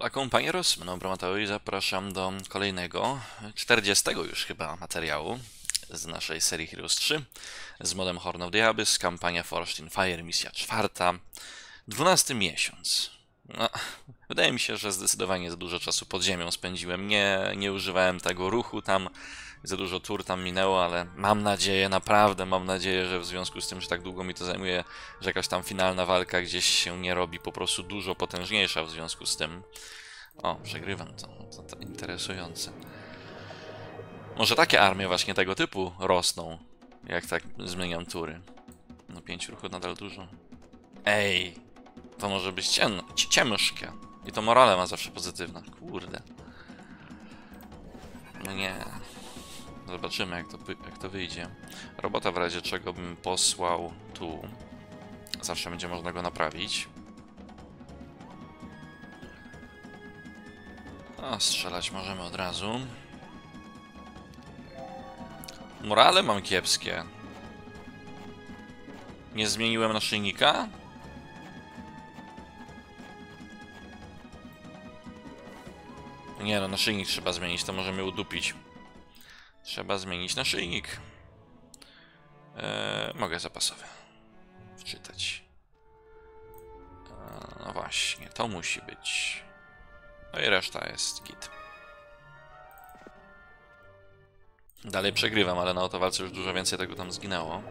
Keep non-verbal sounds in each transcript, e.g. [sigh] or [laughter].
Hola compañeros, mnie Bromatowi zapraszam do kolejnego, 40 już chyba materiału z naszej serii Heroes 3 z modem Horn of the Abyss, kampania Forged in Fire, misja czwarta, 12 miesiąc. No, wydaje mi się, że zdecydowanie za dużo czasu pod ziemią spędziłem, nie, nie używałem tego ruchu tam, za dużo tur tam minęło, ale mam nadzieję, naprawdę mam nadzieję, że w związku z tym, że tak długo mi to zajmuje, że jakaś tam finalna walka gdzieś się nie robi po prostu dużo potężniejsza w związku z tym. O, przegrywam to, to, to interesujące. Może takie armie właśnie tego typu rosną, jak tak zmieniam tury. No pięć ruchów nadal dużo. Ej, to może być cien ciężkie. I to morale ma zawsze pozytywna. Kurde. No nie. Zobaczymy, jak to, jak to wyjdzie. Robota w razie czego bym posłał tu. Zawsze będzie można go naprawić. A, strzelać możemy od razu. Morale mam kiepskie. Nie zmieniłem naszyjnika? Nie no, naszyjnik trzeba zmienić, to możemy udupić. Trzeba zmienić naszyjnik. Eee, mogę zapasowy wczytać. Eee, no właśnie, to musi być. No i reszta jest git. Dalej przegrywam, ale na autowalce już dużo więcej tego tam zginęło.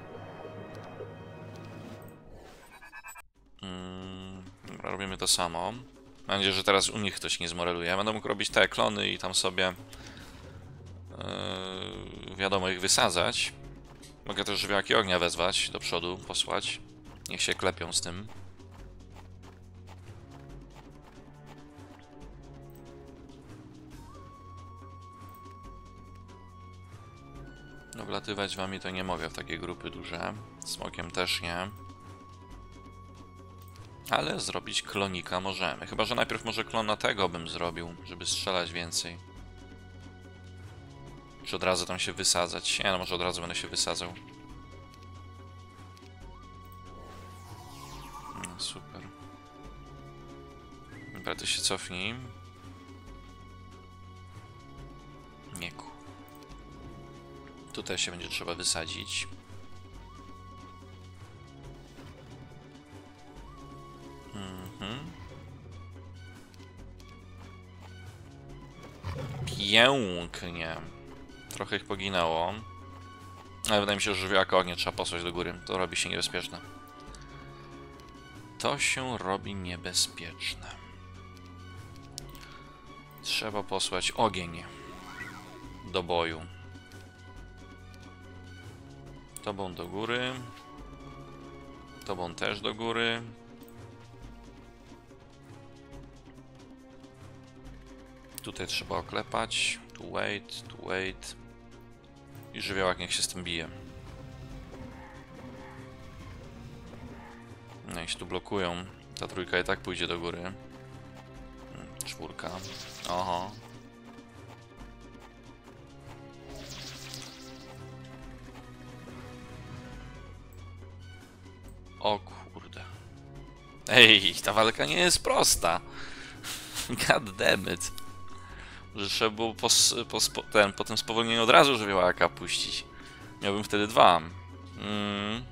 Mm, dobra, robimy to samo. Mam nadzieję, że teraz u nich ktoś nie zmoreluje. Będę mógł robić te klony i tam sobie Yy, wiadomo ich wysadzać. Mogę też żywiołaki ognia wezwać do przodu, posłać. Niech się klepią z tym. Oblatywać wami to nie mogę w takie grupy duże. Smokiem też nie. Ale zrobić klonika możemy. Chyba, że najpierw może klona tego bym zrobił, żeby strzelać więcej. Czy od razu tam się wysadzać? Nie no, może od razu będę się wysadzał. No, super. Dobra, ty się cofnij. Nieku. Tutaj się będzie trzeba wysadzić. Mhm. Pięknie. Trochę ich poginęło. Ale wydaje mi się, że żywiołaka ognia trzeba posłać do góry. To robi się niebezpieczne. To się robi niebezpieczne. Trzeba posłać ogień do boju. Tobą do góry. Tobą też do góry. Tutaj trzeba oklepać. To wait, to wait. I żywiołak niech się z tym bije. No i się tu blokują. Ta trójka i tak pójdzie do góry. Czwórka. Oho. O kurde. Ej, ta walka nie jest prosta. [laughs] God damn it. Że trzeba było po, po, ten, po tym spowolnieniu od razu żywiołaka puścić. Miałbym wtedy dwa. Mm.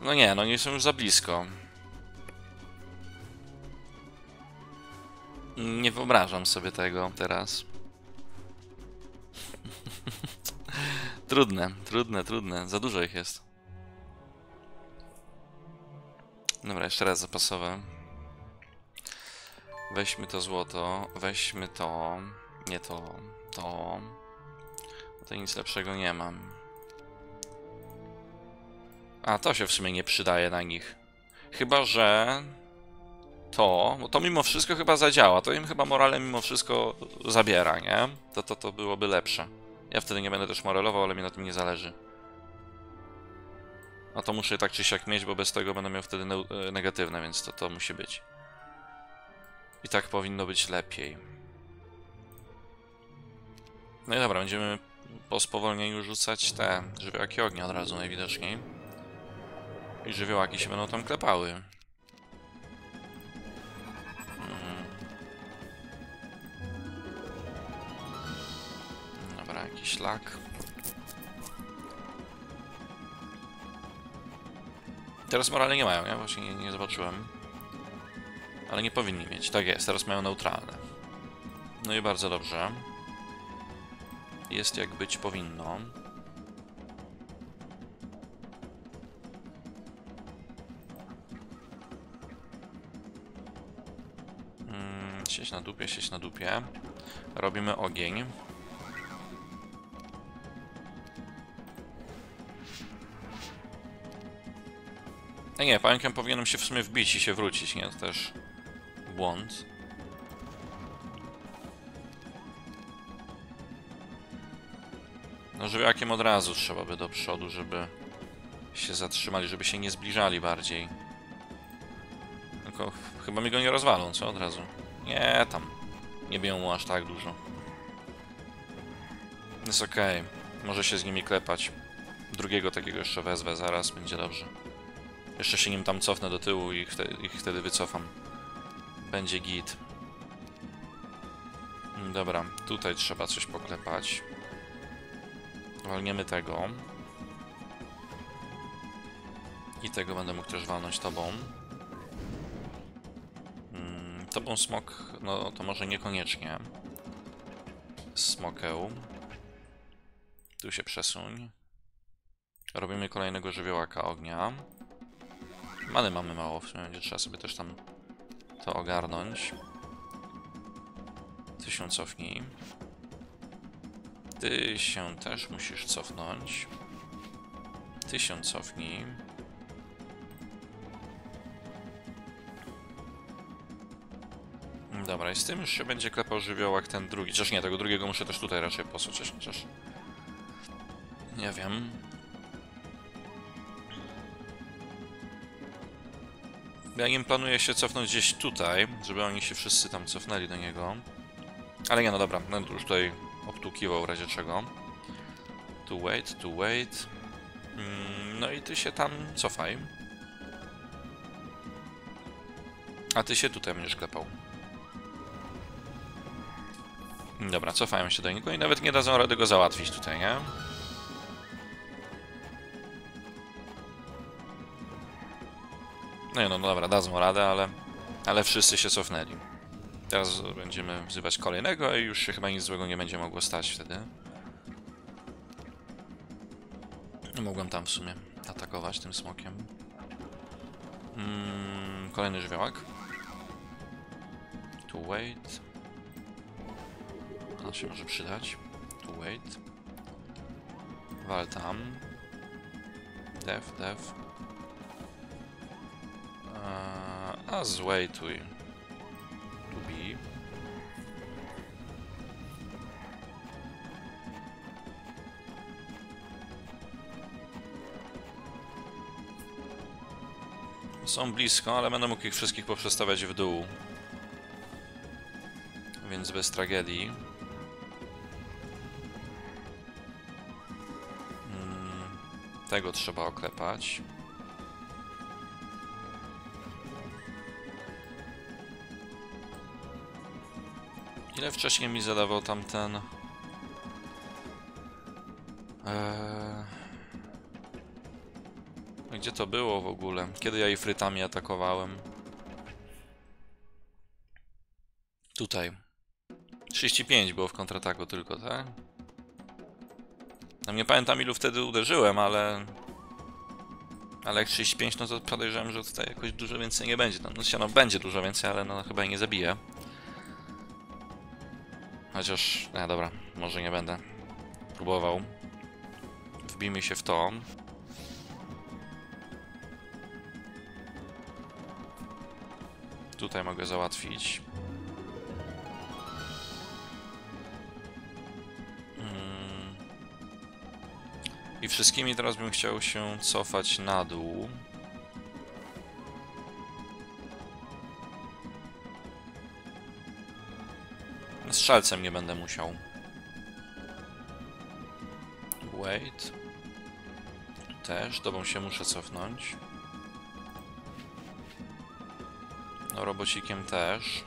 No nie, no nie są już za blisko. Nie wyobrażam sobie tego teraz. [laughs] trudne, trudne, trudne. Za dużo ich jest. Dobra, jeszcze raz zapasowe. Weźmy to złoto, weźmy to, nie to, to. To nic lepszego nie mam. A, to się w sumie nie przydaje na nich. Chyba, że to, bo to mimo wszystko chyba zadziała. To im chyba morale mimo wszystko zabiera, nie? To, to, to byłoby lepsze. Ja wtedy nie będę też morelował, ale mi na tym nie zależy. A to muszę tak czy siak mieć, bo bez tego będę miał wtedy ne negatywne, więc to, to musi być. I tak powinno być lepiej. No i dobra, będziemy po spowolnieniu rzucać te żywiołaki ognia od razu najwidoczniej. I żywiołaki się będą tam klepały. Mhm. Dobra, jakiś lak. Teraz morale nie mają, ja właśnie nie, nie zobaczyłem. Ale nie powinni mieć. Tak jest, teraz mają neutralne. No i bardzo dobrze. Jest jak być powinno. Mm, sieć na dupie, sieć na dupie. Robimy ogień. Nie, nie, pająkiem powinienem się w sumie wbić i się wrócić, nie? To też błąd. No żywiołakiem od razu trzeba by do przodu, żeby się zatrzymali, żeby się nie zbliżali bardziej. Tylko ch- chyba mi go nie rozwalą, co? Od razu. Nie, tam. Nie biją mu aż tak dużo. Jest okej. Może się z nimi klepać. Drugiego takiego jeszcze wezwę zaraz, będzie dobrze. Jeszcze się nim tam cofnę do tyłu i wtedy, ich wtedy wycofam. Będzie git. Mm, Dobra, tutaj trzeba coś poklepać. Walniemy tego. I tego będę mógł też walnąć tobą. Mm, tobą smok, no to może niekoniecznie. Smokeł. Tu się przesuń. Robimy kolejnego żywiołaka ognia. Many mamy mało, w sumie będzie trzeba sobie też tam to ogarnąć. Ty się cofnij. Ty się też musisz cofnąć. Ty się cofnij. Dobra, i z tym już się będzie klepał żywiołak ten drugi. Chociaż nie, tego drugiego muszę też tutaj raczej posuć, chociaż... Nie wiem. Ja nim planuję się cofnąć gdzieś tutaj, żeby oni się wszyscy tam cofnęli do niego. Ale nie, no dobra, będę już tutaj obtukiwał w razie czego. Tu wait, tu wait. Mm, no i ty się tam cofaj. A ty się tutaj będziesz klepał. Dobra, cofają się do niego i nawet nie dadzą rady go załatwić tutaj, nie? No i no, no dobra, dadzą radę, ale, ale wszyscy się cofnęli. Teraz będziemy wzywać kolejnego i już się chyba nic złego nie będzie mogło stać wtedy. Mogłem tam w sumie atakować tym smokiem. Mm, kolejny żywiołak. To wait. To się może przydać. To wait. Wal tam. Def, def. A zwejtuj. To be. Są blisko, ale będę mógł ich wszystkich poprzestawiać w dół. Więc bez tragedii. Mm, Tego trzeba oklepać. Ile wcześniej mi zadawał tamten... Eee... Gdzie to było w ogóle? Kiedy ja ich frytami atakowałem? Tutaj. 35 było w kontrataku tylko, tak? No nie pamiętam ilu wtedy uderzyłem, ale... Ale jak 35, no to podejrzewam, że tutaj jakoś dużo więcej nie będzie. No, no, będzie dużo więcej, ale no chyba nie zabije. Chociaż... Nie, dobra, może nie będę próbował. Wbijmy się w to. Tutaj mogę załatwić. Mm. I wszystkimi teraz bym chciał się cofać na dół. Strzelcem nie będę musiał. Wait. Też, tobą się muszę cofnąć. No, robocikiem też.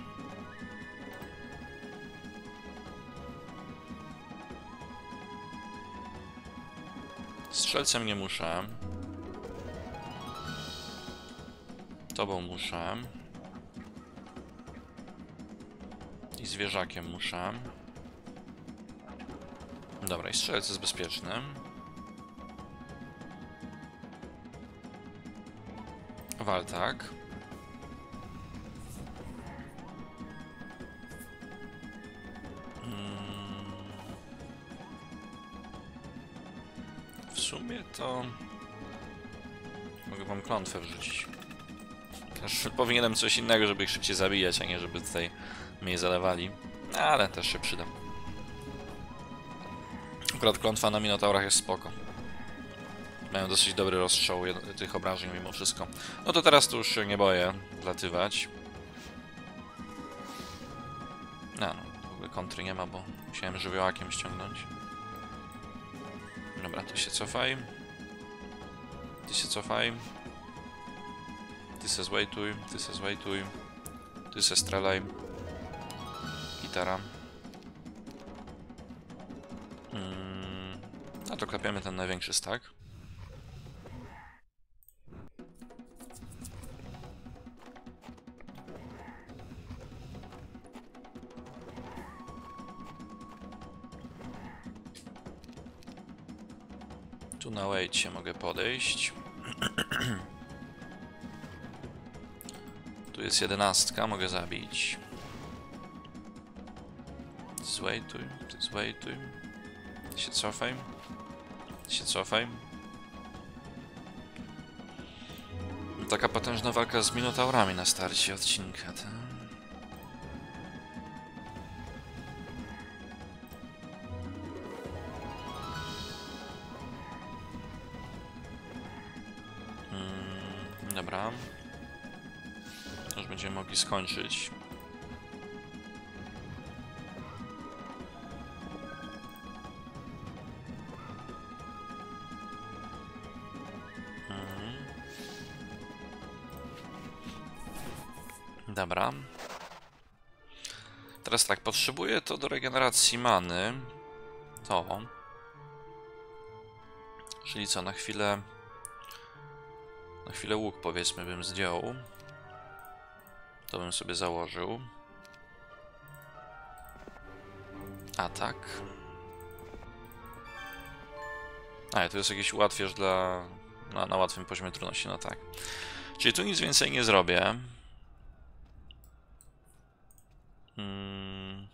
Strzelcem nie muszę. Tobą muszę. Zwierzakiem muszę. Dobra, i strzelec jest bezpieczny. Waltak. Mm. W sumie to... Mogę wam klątwę wrzucić. Też powinienem coś innego, żeby ich szybciej zabijać, a nie żeby tutaj mnie zalewali. Ale też się przyda. Akurat klątwa na Minotaurach jest spoko. Mają dosyć dobry rozstrzał tych obrażeń mimo wszystko. No to teraz to już się nie boję wlatywać. No, no, w ogóle kontry nie ma, bo musiałem żywiołakiem ściągnąć. Dobra, ty się cofaj. Ty się cofaj. Ty se zwejtuj, ty se zwejtuj. Ty se strzelaj. Gitara. Mm, a to klepiemy ten największy stack. Tu na wait mogę podejść. [clears throat] tu jest jedenastka, mogę zabić. Zwejtuj, ty się cofaj. Się cofaj. Taka potężna walka z minotaurami na starcie odcinka, tak? Mm, dobra. Już będziemy mogli skończyć. Dobra. Teraz tak, potrzebuję to do regeneracji many. To. Czyli co, na chwilę... Na chwilę łuk powiedzmy bym zdjął. To bym sobie założył. Atak. A, to jest jakiś ułatwiacz dla... Na, na łatwym poziomie trudności, no tak. Czyli tu nic więcej nie zrobię. Mm.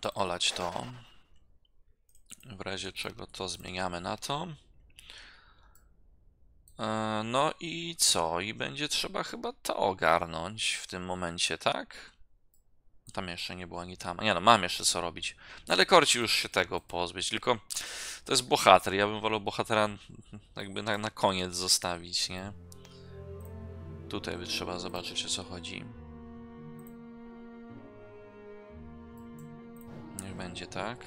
To olać to. W razie czego to zmieniamy na to. E, No i co? I będzie trzeba chyba to ogarnąć w tym momencie, tak? Tam jeszcze nie było ani tam. Nie no, mam jeszcze co robić. Ale korci już się tego pozbyć, tylko to jest bohater. Ja bym wolał bohatera jakby na, na koniec zostawić, nie? Tutaj by trzeba zobaczyć o co chodzi. Niech będzie tak.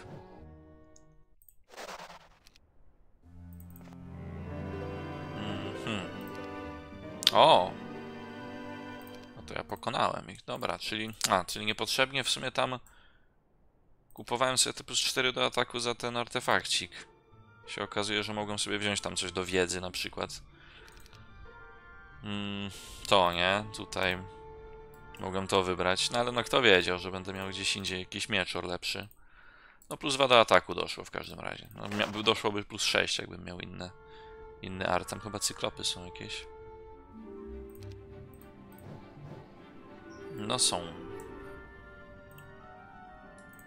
Mhm. O! No to ja pokonałem ich. Dobra, czyli... A, czyli niepotrzebnie w sumie tam... Kupowałem sobie te plus 4 do ataku za ten artefakcik. Się okazuje, że mogłem sobie wziąć tam coś do wiedzy na przykład. Mm, to, nie? Tutaj... Mogłem to wybrać, no ale no kto wiedział, że będę miał gdzieś indziej jakiś mieczor lepszy. No plus 2 do ataku doszło w każdym razie. No, doszłoby plus 6, jakbym miał inne, inny art. Tam chyba cyklopy są jakieś. No są.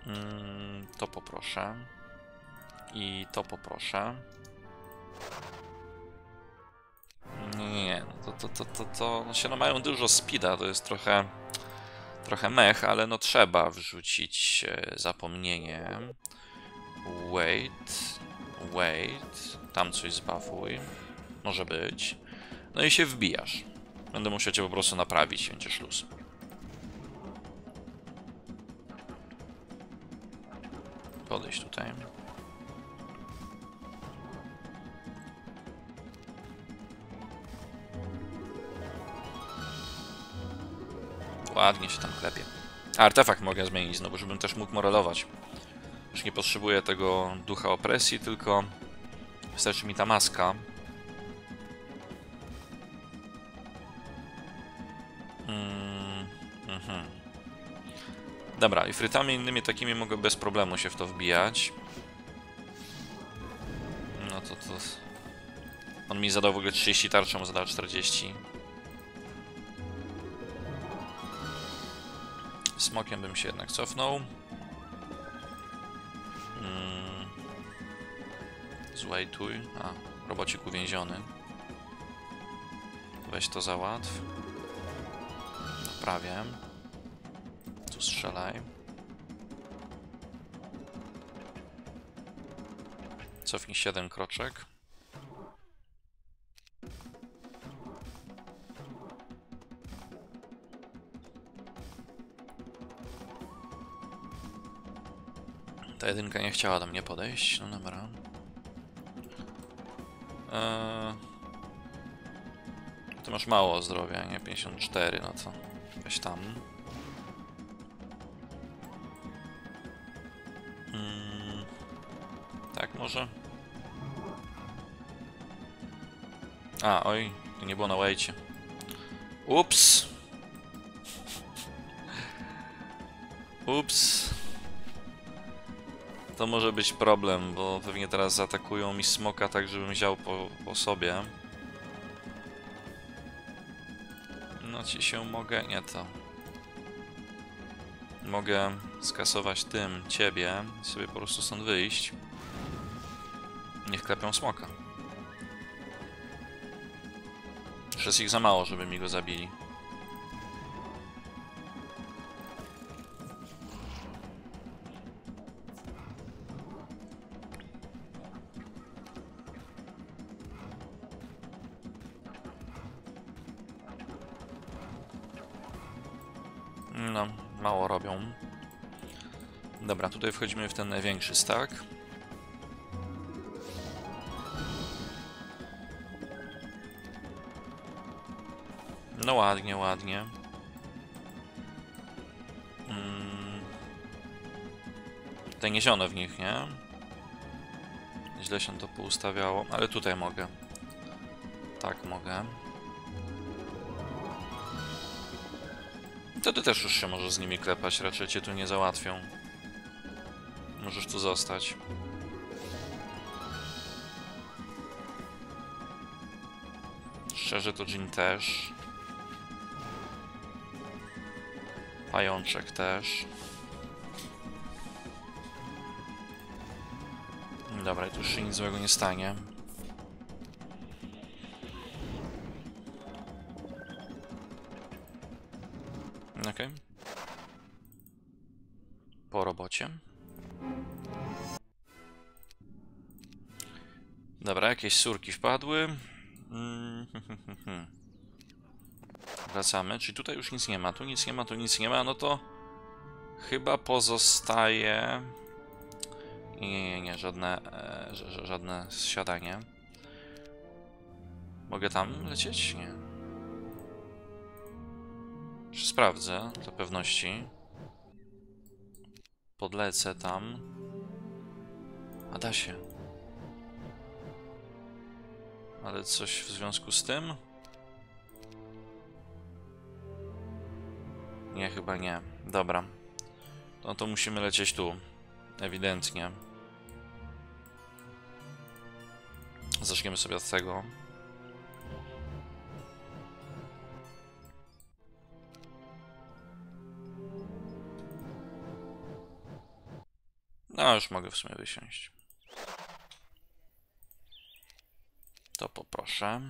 Mm, to poproszę. I to poproszę. Nie, no to, to, to, to, to no się no mają dużo speeda, to jest trochę trochę mech, ale no trzeba wrzucić e, zapomnienie. Wait, wait, tam coś zbafuj. Może być. No i się wbijasz. Będę musiał cię po prostu naprawić, będzie szluz. Podejść tutaj. Ładnie się tam klepie. Artefakt mogę zmienić znowu, żebym też mógł morelować. Już nie potrzebuję tego ducha opresji, tylko wystarczy mi ta maska. Mm. Dobra, i frytami innymi takimi mogę bez problemu się w to wbijać. No to to... On mi zadał w ogóle 30 tarczą, zadał 40. Smokiem bym się jednak cofnął. Mm. Złejtuj. A, robocik uwięziony. Weź to załatw. Naprawię. Tu strzelaj. Cofnij 7 kroczek. Ta jedynka nie chciała do mnie podejść, no dobra. Eee... Ty masz mało zdrowia, nie? 54, no to weź tam. Mm, tak, może? A, oj, to nie było na wejcie. Ups! [laughs] Ups. To może być problem, bo pewnie teraz zaatakują mi smoka tak, żebym wziął po, po sobie. No ci się mogę... nie to. Mogę skasować tym ciebie i sobie po prostu stąd wyjść. Niech klepią smoka. Już jest ich za mało, żeby mi go zabili. Tutaj wchodzimy w ten największy stack. No ładnie, ładnie. Mm. Te w nich, nie? Źle się to poustawiało, ale tutaj mogę. Tak mogę. Wtedy też już się możesz z nimi klepać, raczej cię tu nie załatwią. Możesz tu zostać. Szczerze to Jin też. Pajączek też. Dobra, tu już się nic złego nie stanie. Jakieś surki wpadły. Mm, [laughs] Wracamy, czyli tutaj już nic nie ma, tu nic nie ma, tu nic nie ma, no to chyba pozostaje... Nie, nie, nie, nie żadne, e, ża- ża- żadne zsiadanie. Mogę tam lecieć? Nie. Czy sprawdzę, dla pewności. Podlecę tam. A da się. Ale coś w związku z tym? Nie, chyba nie. Dobra. No to musimy lecieć tu. Ewidentnie. Zaczniemy sobie od tego. No, już mogę w sumie wysiąść. To poproszę.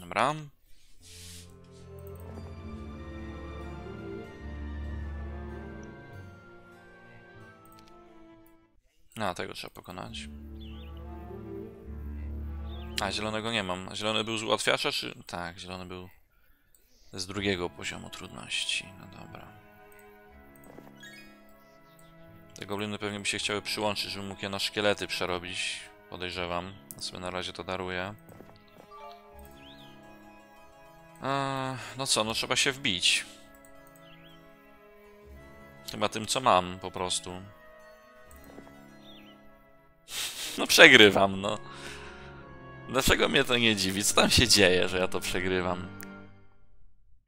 Dobra. No, tego trzeba pokonać. A, zielonego nie mam. Zielony był z ułatwiacza, czy... Tak, zielony był z drugiego poziomu trudności. No dobra. Te gobliny pewnie by się chciały przyłączyć, żebym mógł je na szkielety przerobić. Podejrzewam. Sobie na razie to daruję. Eee, no co, no trzeba się wbić. Chyba tym, co mam, po prostu. No przegrywam, no. Dlaczego mnie to nie dziwi? Co tam się dzieje, że ja to przegrywam?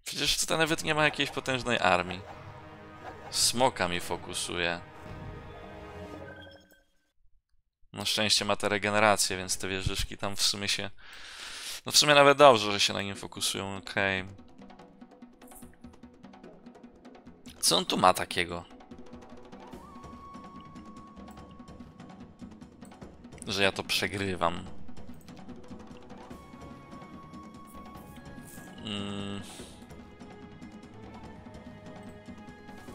Przecież tutaj nawet nie ma jakiejś potężnej armii. Smoka mi fokusuje. Na szczęście ma te regeneracje, więc te wieżyczki tam w sumie się... No w sumie nawet dobrze, że się na nim fokusują, okej. Okay. Co on tu ma takiego? Że ja to przegrywam. Mm.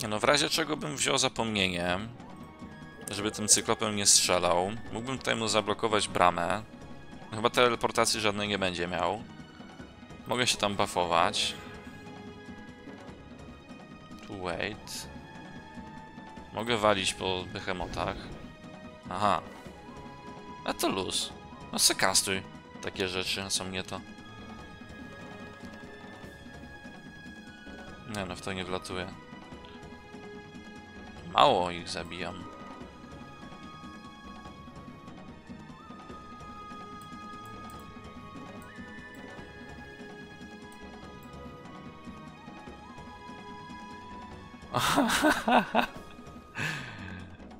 No w razie czego bym wziął zapomnienie, żeby tym cyklopem nie strzelał. Mógłbym tutaj mu zablokować bramę. Chyba teleportacji żadnej nie będzie miał. Mogę się tam buffować. Tu wait. Mogę walić po behemotach. Aha. A to luz. No sekastuj takie rzeczy, co mnie to. Nie no, w to nie wlatuje. Mało ich zabijam.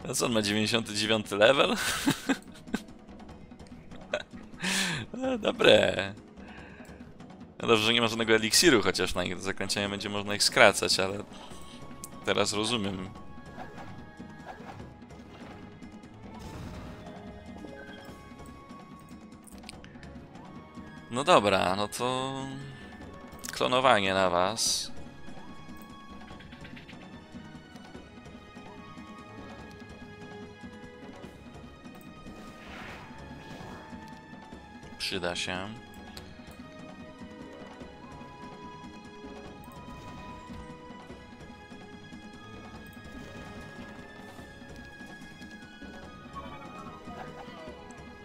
A co on ma 99 level? No, dobre. No dobrze, że nie ma żadnego eliksiru, chociaż na ich zakończenie będzie można ich skracać, ale teraz rozumiem. No dobra, no to klonowanie na was. Przyda się.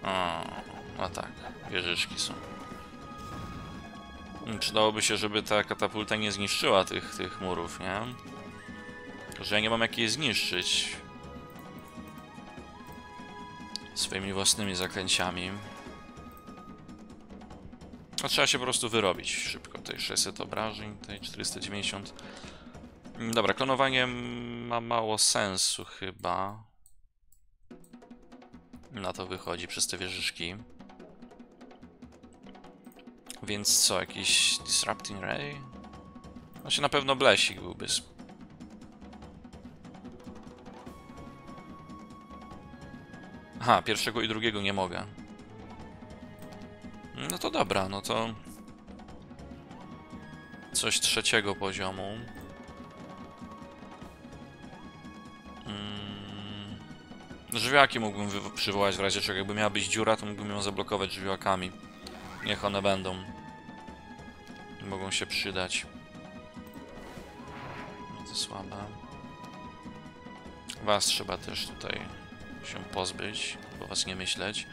O, no tak, wieżyczki są. Hmm, Przydałoby się, żeby ta katapulta nie zniszczyła tych, tych murów, nie? Że ja nie mam jak je zniszczyć. Swoimi własnymi zaklęciami. Trzeba się po prostu wyrobić szybko. Tej 600 obrażeń, tej 490. Mm, Dobra, klonowanie ma mało sensu chyba. Na to wychodzi przez te wieżyczki. Więc co, jakiś Disrupting Ray? Znaczy na pewno Blesik byłby. Aha, pierwszego i drugiego nie mogę. No to dobra, no to... Coś trzeciego poziomu. Mm. Żywiołaki mógłbym przywołać w razie czego. Jakby miała być dziura, to mógłbym ją zablokować żywiołakami. Niech one będą. Mogą się przydać. No to słabe. Was trzeba też tutaj się pozbyć, bo was nie myśleć.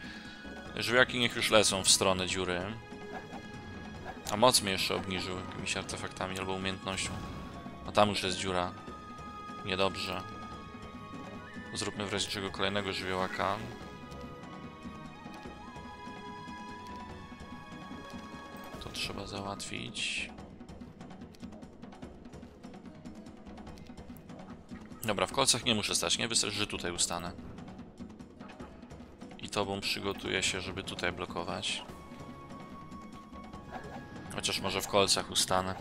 Żywiołaki niech już lecą w stronę dziury. A moc mnie jeszcze obniżył jakimiś artefaktami albo umiejętnością. A tam już jest dziura. Niedobrze. Zróbmy w razie czego kolejnego żywiołaka. To trzeba załatwić. Dobra, w kolcach nie muszę stać, nie? Wystarczy, że tutaj ustanę. Tobą przygotuję się, żeby tutaj blokować. Chociaż może w kolcach ustanę.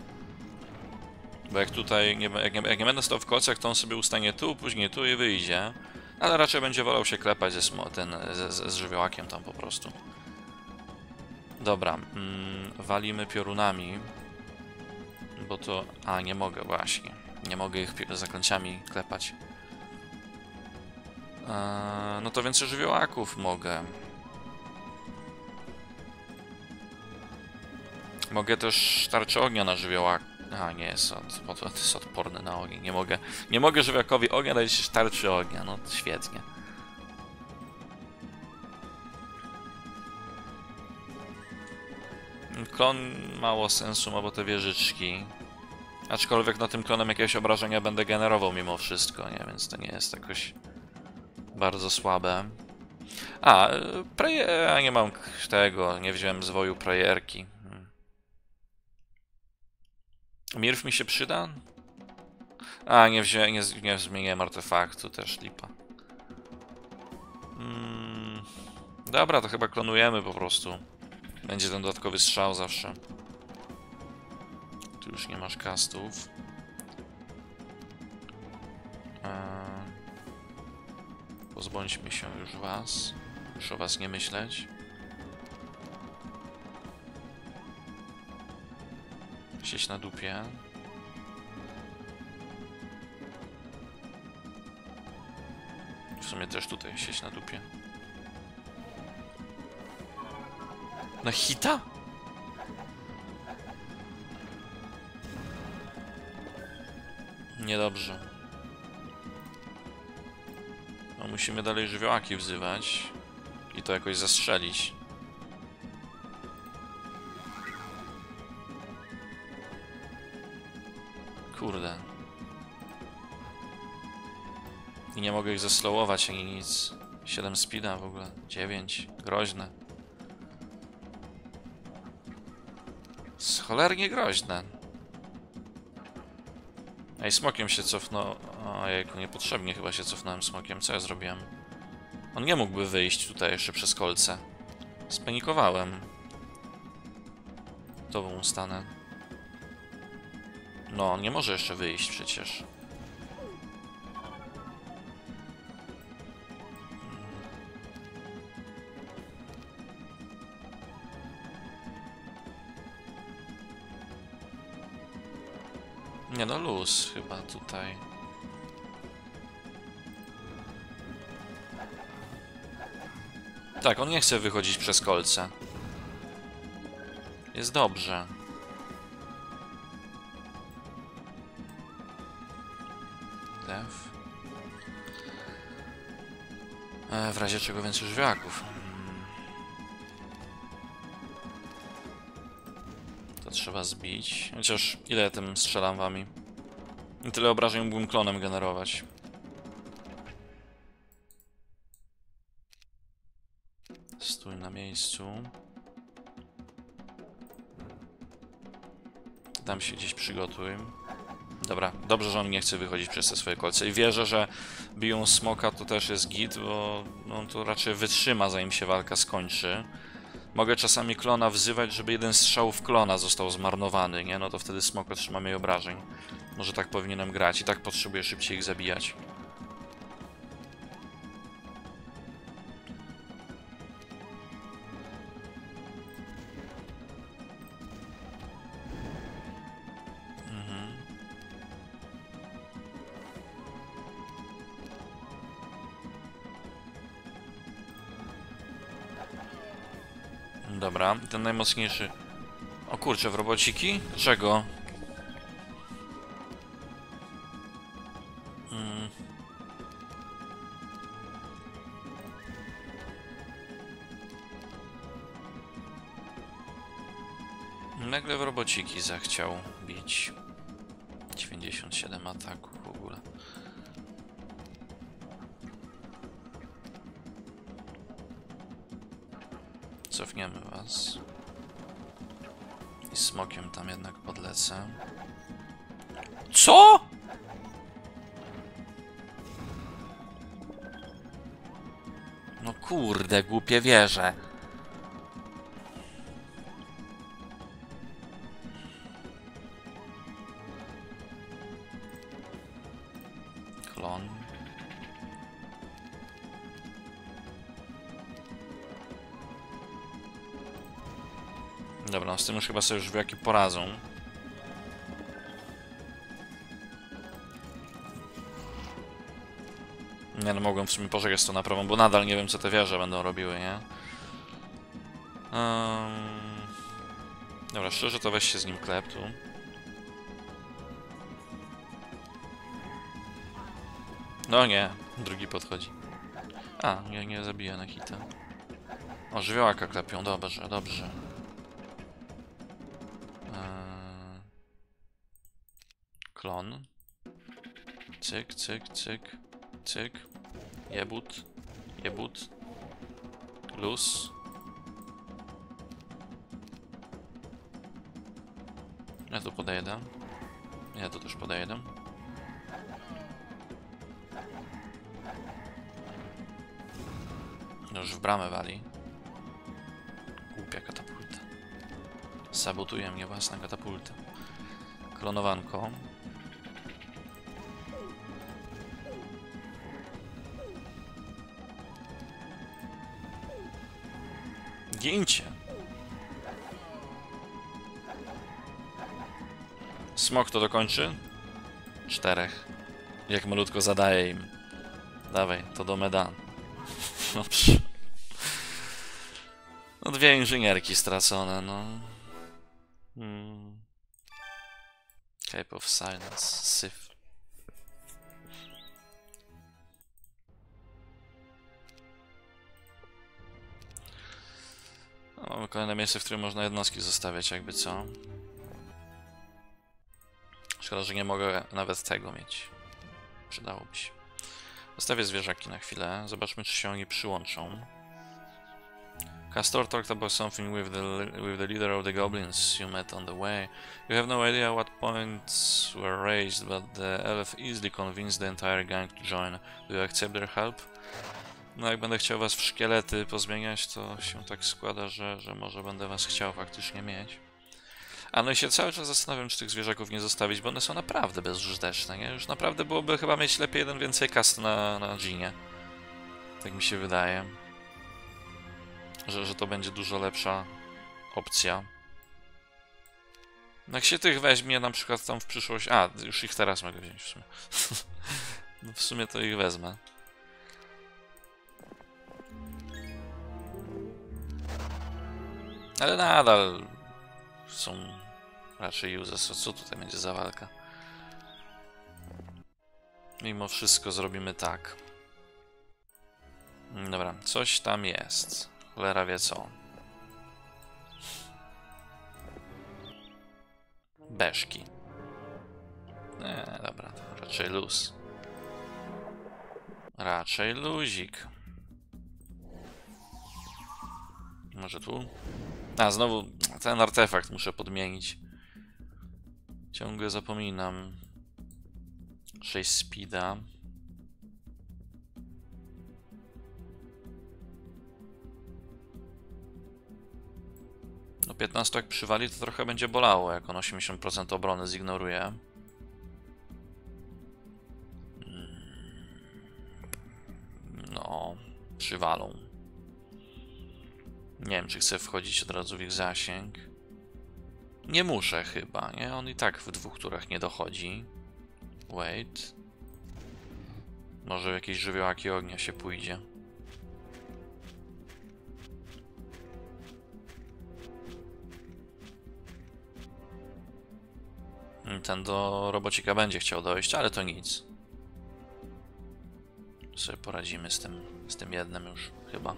Bo jak tutaj, nie, jak, nie, jak nie będę stał w kolcach, to on sobie ustanie tu, później tu i wyjdzie. Ale raczej będzie wolał się klepać ze, ten, ze, ze, z żywiołakiem tam po prostu. Dobra, mm, walimy piorunami. Bo to... A, nie mogę właśnie. Nie mogę ich zaklęciami klepać. No to więcej żywiołaków mogę. Mogę też tarczę ognia na żywiołak. A, nie jest, od, jest odporny na ogień. Nie mogę, nie mogę żywiołakowi ognia dać tarczy ognia. No, świetnie. Klon mało sensu ma, bo te wieżyczki. Aczkolwiek na tym klonem jakiegoś obrażenia będę generował mimo wszystko, nie? Więc to nie jest jakoś bardzo słabe. A, nie mam tego, nie wziąłem zwoju prejerki. Hmm. Mirw mi się przyda? A, nie wziąłem, nie, nie zmieniłem artefaktu, też lipa. Mm, dobra, to chyba klonujemy po prostu. Będzie ten dodatkowy strzał zawsze. Tu już nie masz castów. Eee, Pozbądźmy się już was. Już o was nie myśleć. Sieć na dupie. W sumie też tutaj sieć na dupie. Na hita? Niedobrze. No musimy dalej żywiołaki wzywać i to jakoś zastrzelić. Kurde. I nie mogę ich zeslowować ani nic. 7 speeda w ogóle. 9. Groźne. Cholernie groźne. Ej, smokiem się cofnął. Ojejku, niepotrzebnie chyba się cofnąłem smokiem. Co ja zrobiłem? On nie mógłby wyjść tutaj jeszcze przez kolce. Spanikowałem. Tobą stanę. No, on nie może jeszcze wyjść przecież. Luz chyba tutaj. Tak, on nie chce wychodzić przez kolce. Jest dobrze. Def. E, w razie czego więcej żwiaków. Mm. To trzeba zbić. Chociaż ile tym strzelam wami? Tyle obrażeń mógłbym klonem generować. Stój na miejscu. Tam się gdzieś przygotuj. Dobra, dobrze, że on nie chce wychodzić przez te swoje kolce. I wierzę, że biją smoka to też jest git, bo on to raczej wytrzyma, zanim się walka skończy. Mogę czasami klona wzywać, żeby jeden strzał w klona został zmarnowany, nie? No to wtedy smok otrzyma mniej obrażeń. Może tak powinienem grać i tak potrzebuję szybciej ich zabijać. Mhm. Dobra, ten najmocniejszy. O kurczę, w robociki? Czego? Nagle w robociki zachciał bić. 97 ataków w ogóle. Cofniemy was. I smokiem tam jednak podlecę. Co? No kurde, głupie wieże. Z tym już chyba sobie już wielki poradzą. Nie no, mogłem w sumie pożegać to na prawą, bo nadal nie wiem, co te wieże będą robiły, nie? Um... Dobra, szczerze to weź się z nim klep tu. No nie, drugi podchodzi. A, nie, nie zabija na hita. O, żywiołaka klepią, dobrze, dobrze. Klon. Cyk, cyk, cyk, cyk. Jebut, jebut. Luz. Ja tu podejdę. Ja tu też podejdę. No Już w bramę wali. Głupia katapulta. Sabotuje mnie własna katapulta. Klonowanko. Gincie. Smok to dokończy? Czterech. Jak malutko zadaje im. Dawaj, to do Medan. No. No dwie inżynierki stracone, no. Hmm. Cape of Silence, Sif. No, mamy kolejne miejsce, w którym można jednostki zostawiać, jakby co. Szkoda, że nie mogę nawet tego mieć. Przydałoby się. Zostawię zwierzaki na chwilę. Zobaczmy, czy się oni przyłączą. Castor talked about something with the with the leader of the goblins you met on the way. You have no idea what points were raised, but the elf easily convinced the entire gang to join. Do you accept their help? No jak będę chciał was w szkielety pozmieniać, to się tak składa, że, że może będę was chciał faktycznie mieć. A no i się cały czas zastanawiam, czy tych zwierzaków nie zostawić, bo one są naprawdę bezużyteczne, nie? Już naprawdę byłoby chyba mieć lepiej jeden więcej kast na, na Ginie. Tak mi się wydaje. Że, że to będzie dużo lepsza opcja. No Jak się tych weźmie na przykład tam w przyszłość... A, już ich teraz mogę wziąć w sumie. [laughs] no w sumie to ich wezmę. Ale nadal są raczej useless. Co tutaj będzie za walka? Mimo wszystko zrobimy tak. Dobra, coś tam jest. Cholera wie co. Beszki. Nie, dobra, to raczej luz. Raczej luzik. Może tu? A, znowu ten artefakt muszę podmienić. Ciągle zapominam. 6 speeda. No 15 jak przywali to trochę będzie bolało, jak on 80% obrony zignoruje. No, przywalą. Nie wiem, czy chcę wchodzić od razu w ich zasięg. Nie muszę chyba, nie? On i tak w dwóch turach nie dochodzi. Wait. Może jakieś żywiołaki ognia się pójdzie. Ten do robocika będzie chciał dojść, ale to nic. Sobie poradzimy z tym, z tym jednym już, chyba.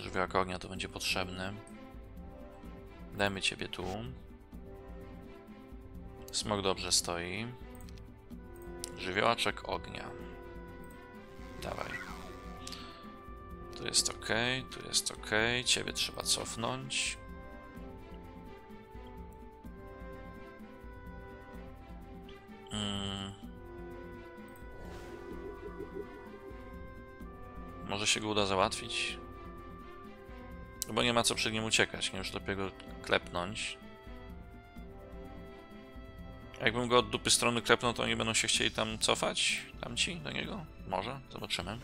Żywiołak ognia to będzie potrzebny. Dajmy ciebie tu. Smok dobrze stoi. Żywiołaczek ognia. Dawaj. Tu jest ok, tu jest ok. Ciebie trzeba cofnąć. Mm. Może się go uda załatwić? Bo nie ma co przed nim uciekać, nie już lepiej go klepnąć. Jakbym go od dupy strony klepnął, to oni będą się chcieli tam cofać? Tamci do niego? Może? Zobaczymy.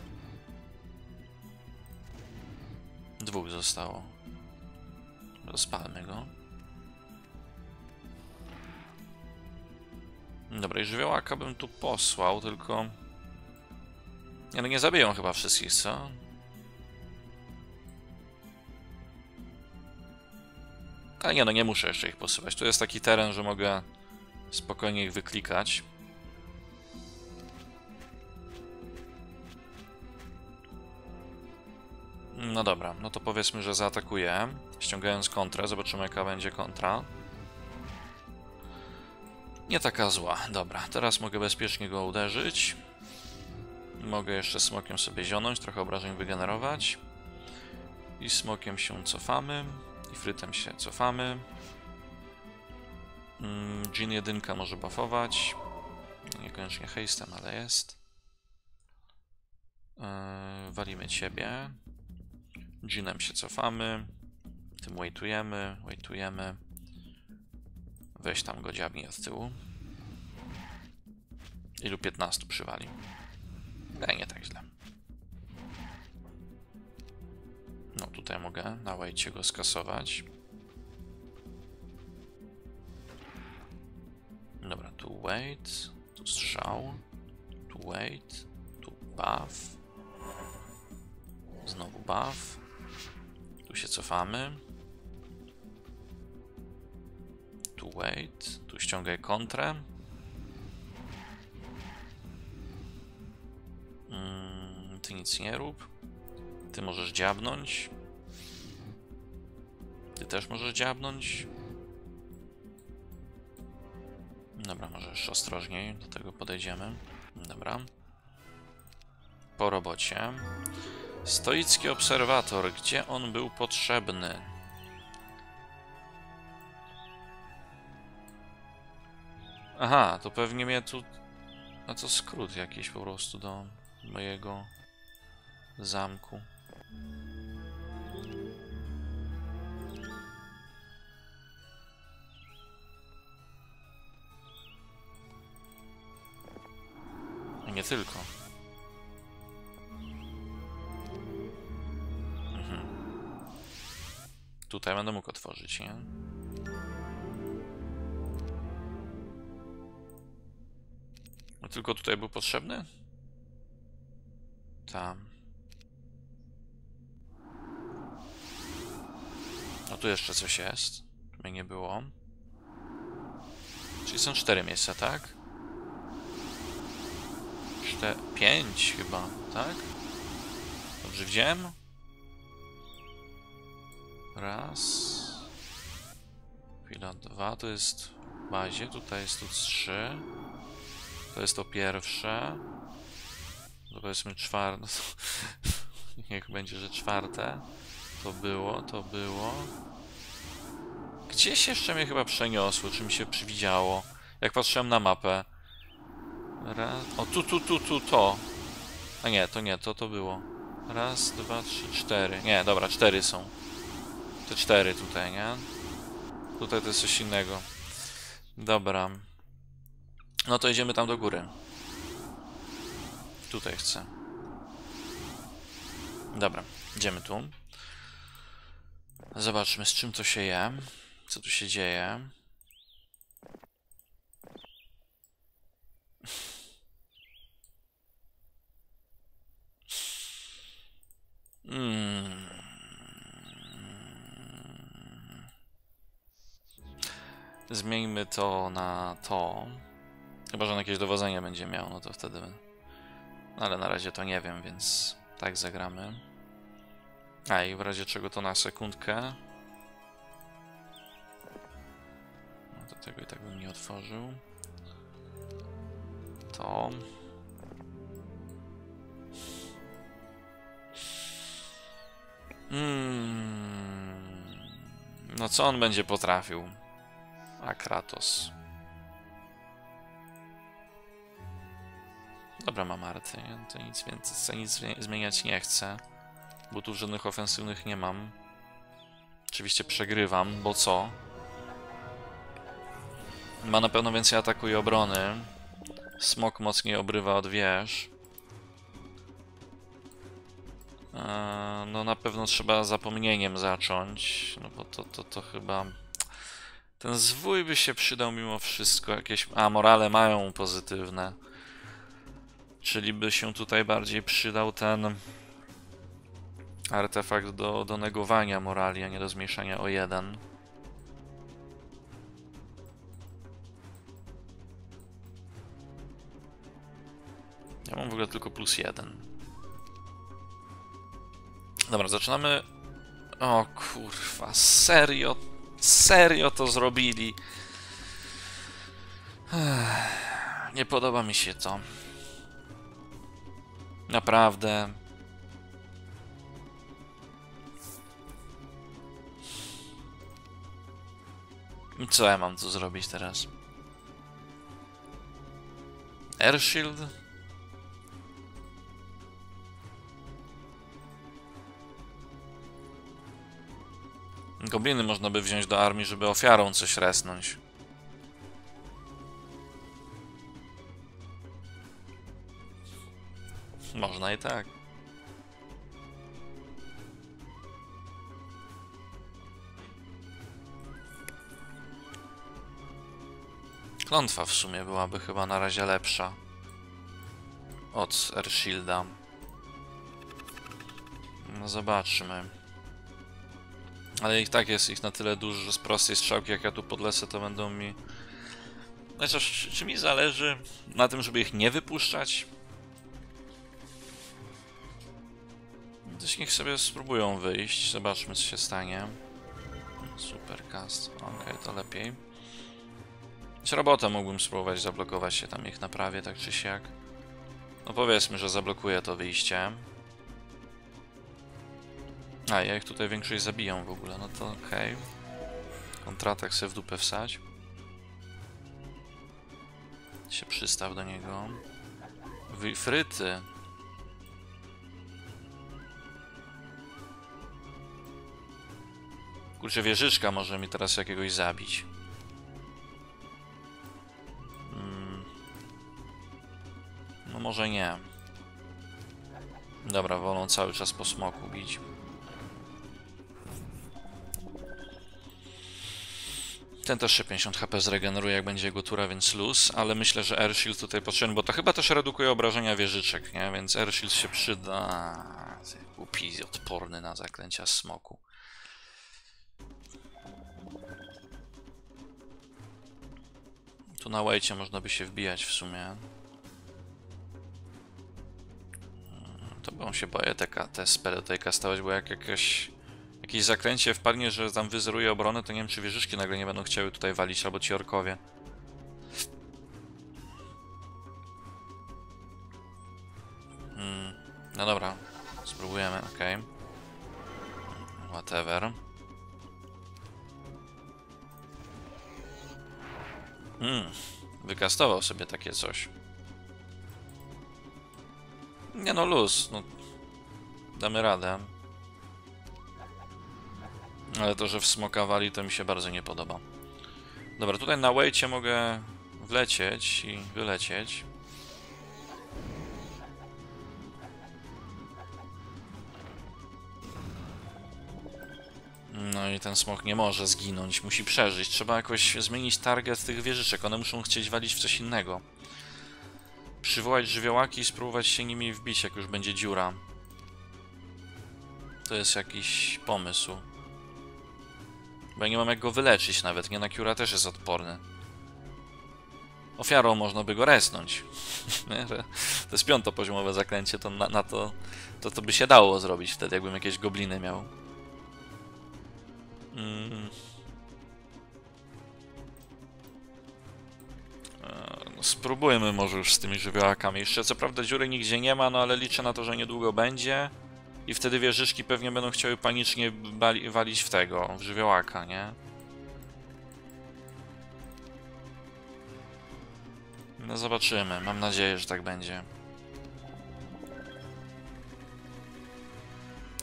Dwóch zostało. Rozpalmy go. Dobra, i żywiołaka bym tu posłał, tylko... Nie, no nie zabiją chyba wszystkich, co? Ale nie, no nie muszę jeszcze ich posyłać. Tu jest taki teren, że mogę spokojnie ich wyklikać. No dobra, no to powiedzmy, że zaatakuję, ściągając kontrę. Zobaczymy, jaka będzie kontra. Nie taka zła. Dobra, teraz mogę bezpiecznie go uderzyć. Mogę jeszcze smokiem sobie zionąć, trochę obrażeń wygenerować. I smokiem się cofamy. I frytem się cofamy. Mm, Jin 1 może buffować. Niekoniecznie hastem, ale jest. Yy, walimy ciebie. Jinem się cofamy. Tym waitujemy, waitujemy. Weź tam go dziabnij od tyłu. Ilu 15 przywali? E, nie tak źle. No tutaj mogę na waicie go skasować. Dobra, tu wait, tu strzał, tu wait, tu buff, znowu buff, tu się cofamy, tu wait, tu ściągaj kontrę. Mm, ty nic nie rób. Ty możesz dziabnąć. Ty też możesz dziabnąć. Dobra, może jeszcze ostrożniej do tego podejdziemy. Dobra. Po robocie. Stoicki obserwator. Gdzie on był potrzebny? Aha, to pewnie mnie tu... A co skrót jakiś po prostu do mojego zamku. Nie tylko. Mhm. Tutaj będę mógł otworzyć, nie? A tylko tutaj był potrzebny? Tam. No tu jeszcze coś jest. Tu mnie nie było. Czyli są cztery miejsca, tak? Cztery... Pięć chyba, tak? Dobrze widziałem? Raz. Chwila, dwa to jest w bazie, tutaj jest tu trzy. To jest to pierwsze. To powiedzmy czwarte. [laughs] Niech będzie, że czwarte. To było, to było. Gdzieś jeszcze mnie chyba przeniosło, czy mi się przywidziało. Jak patrzyłem na mapę. Raz... O, tu, tu, tu, tu, to. A nie, to nie, to to było. Raz, dwa, trzy, cztery. Nie, dobra, cztery są. Te cztery tutaj, nie? Tutaj to jest coś innego. Dobra. No to idziemy tam do góry. Tutaj chcę. Dobra, idziemy tu. Zobaczmy, z czym to się je. Co tu się dzieje. Hmm. Zmieńmy to na to. Chyba, że on jakieś dowodzenie będzie miał, no to wtedy... Ale na razie to nie wiem, więc tak zagramy. A i w razie czego to na sekundkę. No to tego i tak bym nie otworzył. To... Hmm. No co on będzie potrafił? A Kratos. Dobra, mam arty, to nic więcej, nic zmieniać nie chcę. Bo tu żadnych ofensywnych nie mam. Oczywiście przegrywam, bo co? Ma na pewno więcej ataku i obrony. Smok mocniej obrywa od wież. Eee, no na pewno trzeba zapomnieniem zacząć, no bo to, to, to chyba... Ten zwój by się przydał mimo wszystko, jakieś... A, morale mają pozytywne. Czyli by się tutaj bardziej przydał ten artefakt do, do negowania morali, a nie do zmniejszania o jeden. Ja mam w ogóle tylko plus jeden. Dobra, zaczynamy... O kurwa, serio? Serio to zrobili? Nie podoba mi się to. Naprawdę. Co ja mam tu zrobić teraz? Airshield? Gobliny można by wziąć do armii, żeby ofiarą coś resnąć. Można i tak. Klątwa w sumie byłaby chyba na razie lepsza od Airshielda. No zobaczmy. Ale ich tak jest ich na tyle dużo, że z prostej strzałki jak ja tu podlecę to będą mi... Chociaż czy mi zależy na tym, żeby ich nie wypuszczać? Też niech sobie spróbują wyjść, zobaczmy co się stanie. Supercast, okej, okay, to lepiej. Z robotę mógłbym spróbować zablokować się tam ich naprawię, tak czy siak. No powiedzmy, że zablokuję to wyjście. A, ja ich tutaj większość zabijam w ogóle, no to okej. Okay. Kontratak sobie w dupę wsać. Się przystaw do niego. Fryty. Kurczę, wieżyczka może mi teraz jakiegoś zabić. No może nie. Dobra, wolą cały czas po smoku bić. Ten też się 50 HP zregeneruje, jak będzie jego tura, więc luz, ale myślę, że Airshield tutaj potrzebny, bo to chyba też redukuje obrażenia wieżyczek, nie? Więc Airshield się przyda. Głupi, odporny na zaklęcia smoku. Tu na łajcie można by się wbijać w sumie. To bym się boję te, te spele tutaj kastować, bo jak jakaś, jakieś zaklęcie wpadnie, że tam wyzeruje obronę, to nie wiem czy wieżyczki nagle nie będą chciały tutaj walić, albo ci orkowie. Hmm, no dobra, spróbujemy, ok. Whatever. Hmm, wykastował sobie takie coś. Nie no, luz, no. Damy radę. Ale to, że wsmokawali, to mi się bardzo nie podoba. Dobra, tutaj na wejcie mogę wlecieć i wylecieć. No i ten smok nie może zginąć, musi przeżyć. Trzeba jakoś zmienić target tych wieżyczek, one muszą chcieć walić w coś innego. Przywołać żywiołaki i spróbować się nimi wbić, jak już będzie dziura. To jest jakiś pomysł. Bo ja nie mam jak go wyleczyć nawet, nie na Kiura też jest odporny. Ofiarą można by go resnąć. [laughs] to jest piątopoziomowe zaklęcie, to na, na to, to to by się dało zrobić wtedy, jakbym jakieś gobliny miał. Mm. Spróbujmy może już z tymi żywiołakami. Jeszcze co prawda dziury nigdzie nie ma, no ale liczę na to, że niedługo będzie. I wtedy wieżyczki pewnie będą chciały panicznie walić w tego, w żywiołaka, nie? No zobaczymy. Mam nadzieję, że tak będzie.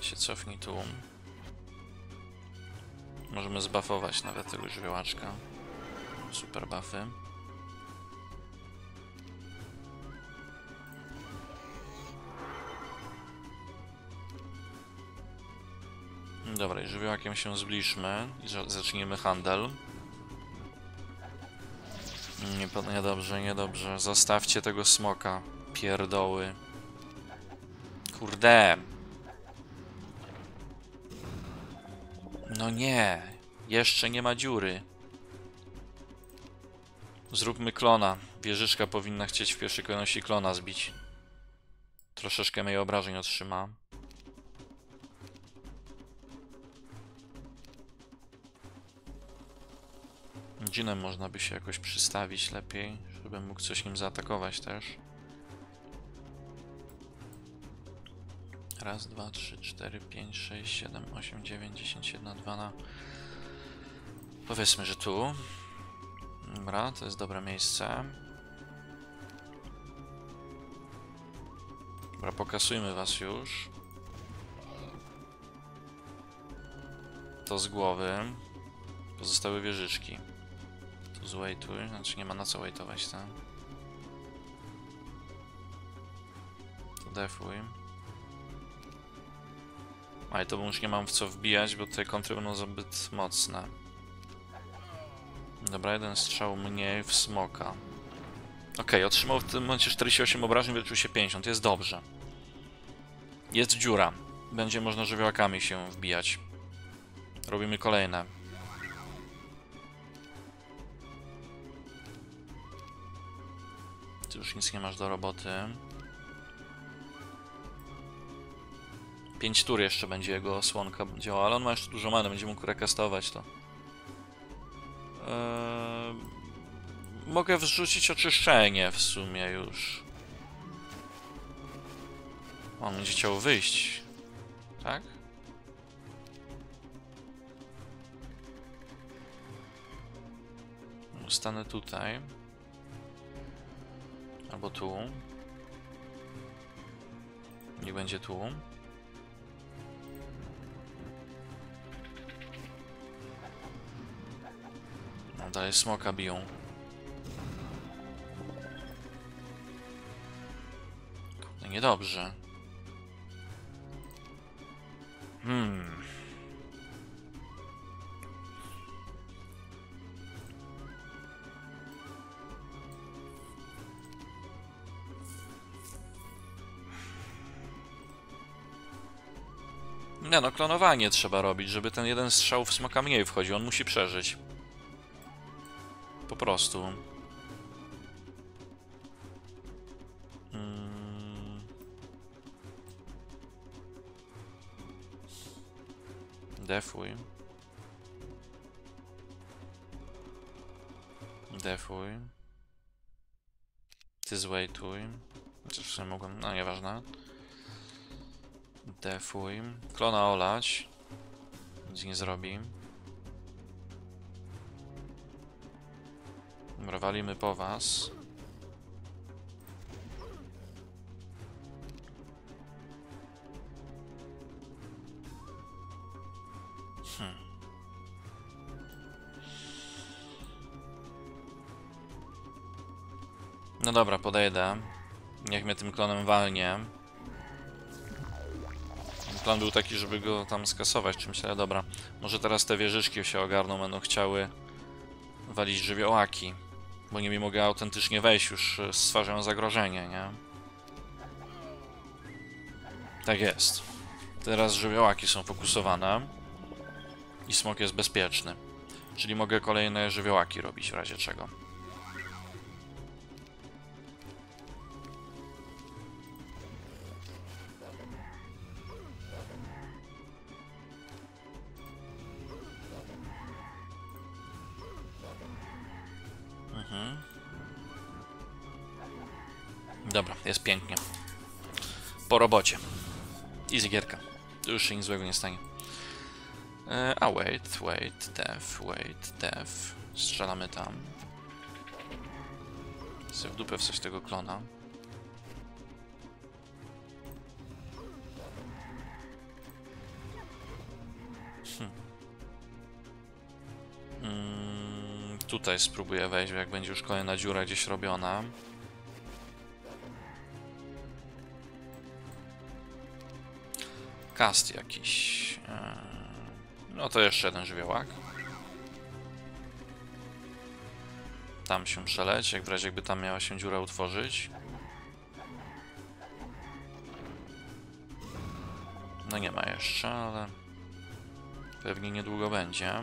Się cofnij tu. Możemy zbuffować nawet tego żywiołaczka. Super buffy. Dobra, i żywiołakiem się zbliżmy i zaczniemy handel. Nie, niedobrze, niedobrze. Zostawcie tego smoka. Pierdoły. Kurde. No nie. Jeszcze nie ma dziury. Zróbmy klona. Wieżyczka powinna chcieć w pierwszej kolejności klona zbić. Troszeczkę mniej obrażeń otrzyma. Dżinem można by się jakoś przystawić lepiej, żebym mógł coś nim zaatakować też. Raz, dwa, trzy, cztery, pięć, sześć, siedem, osiem, dziewięć, dziesięć, jedna, dwa na... Powiedzmy, że tu. Dobra, to jest dobre miejsce. Dobra, pokasujmy was już. To z głowy. Pozostałe wieżyczki. Tu zwejtuj, znaczy nie ma na co wejtować, tak? Defuj. A i to już nie mam w co wbijać, bo te kontry będą zbyt mocne. Dobra, jeden strzał mniej w smoka. Okej, otrzymał w tym momencie 48 obrażeń, wyleczył się 50, jest dobrze. Jest dziura. Będzie można żywiołakami się wbijać. Robimy kolejne. Ty już nic nie masz do roboty. 5 tur jeszcze będzie jego osłonka działała, ale on ma jeszcze dużo many, będzie mógł rekastować to. Eee, mogę wrzucić oczyszczenie w sumie już. On będzie chciał wyjść. Tak? Stanę tutaj. Albo tu. Nie będzie tu. No, dalej smoka biją. Niedobrze. Hmm. Nie no, klonowanie trzeba robić, żeby ten jeden strzał w smoka mniej wchodził. On musi przeżyć. Po prostu. Mm. Defuj. Defuj. Ty zwejtuj. Chociaż w sumie mogłem... No, nieważne. Defuj. Klona olać. Nic nie zrobi. Dobra, walimy po was. Hmm. No dobra, podejdę. Niech mnie tym klonem walnie. Plan był taki, żeby go tam skasować czymś, ale dobra. Może teraz te wieżyczki się ogarną, będą chciały walić żywiołaki. Bo nimi mogę autentycznie wejść, już e, stwarzają zagrożenie, nie? Tak jest. Teraz żywiołaki są fokusowane. I smok jest bezpieczny. Czyli mogę kolejne żywiołaki robić w razie czego. Dobra, jest pięknie. Po robocie. Easy gierka. Tu już się nic złego nie stanie. E, a wait, wait, def, wait, def. Strzelamy tam. Sobie w dupę w coś tego klona. Hm. Mm, tutaj spróbuję wejść, jak będzie już kolejna dziura gdzieś robiona. Cast jakiś. e, No to jeszcze jeden żywiołak. Tam się przeleć, jak w razie jakby tam miała się dziura utworzyć. No nie ma jeszcze, ale pewnie niedługo będzie.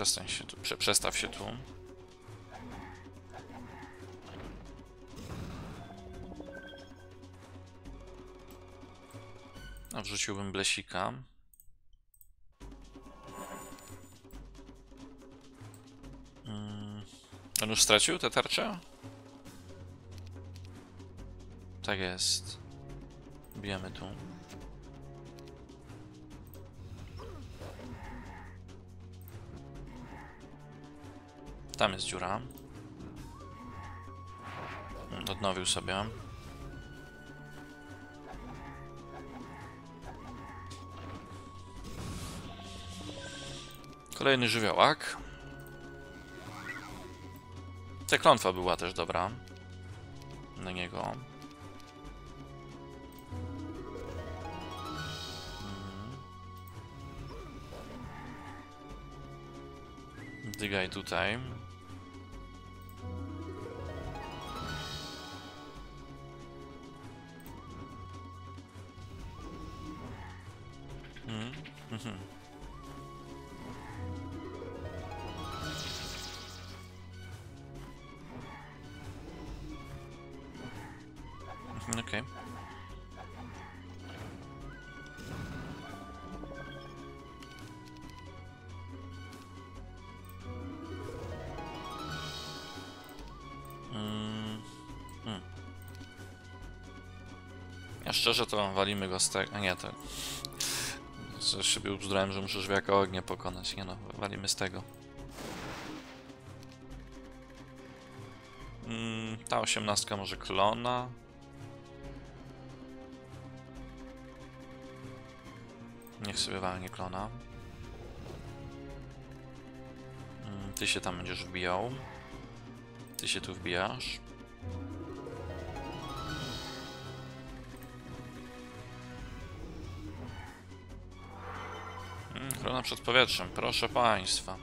Przestań się tu, prze, przestaw się tu. No, wrzuciłbym blesika. Mm. On już stracił tę tarczę? Tak jest. Bijemy tu. Tam jest dziura. Odnowił sobie. Kolejny żywiołak. Ta klątwa była też dobra. Na niego. Dygaj tutaj. Szczerze to walimy go z tego. Nie, to. Z siebie ubzdurałem, że muszę żwiaka ognia pokonać. Nie no, walimy z tego. Mm, ta osiemnastka może klona. Niech sobie walnie klona. Mm, Ty się tam będziesz wbijał. Ty się tu wbijasz. Przed powietrzem, proszę państwa.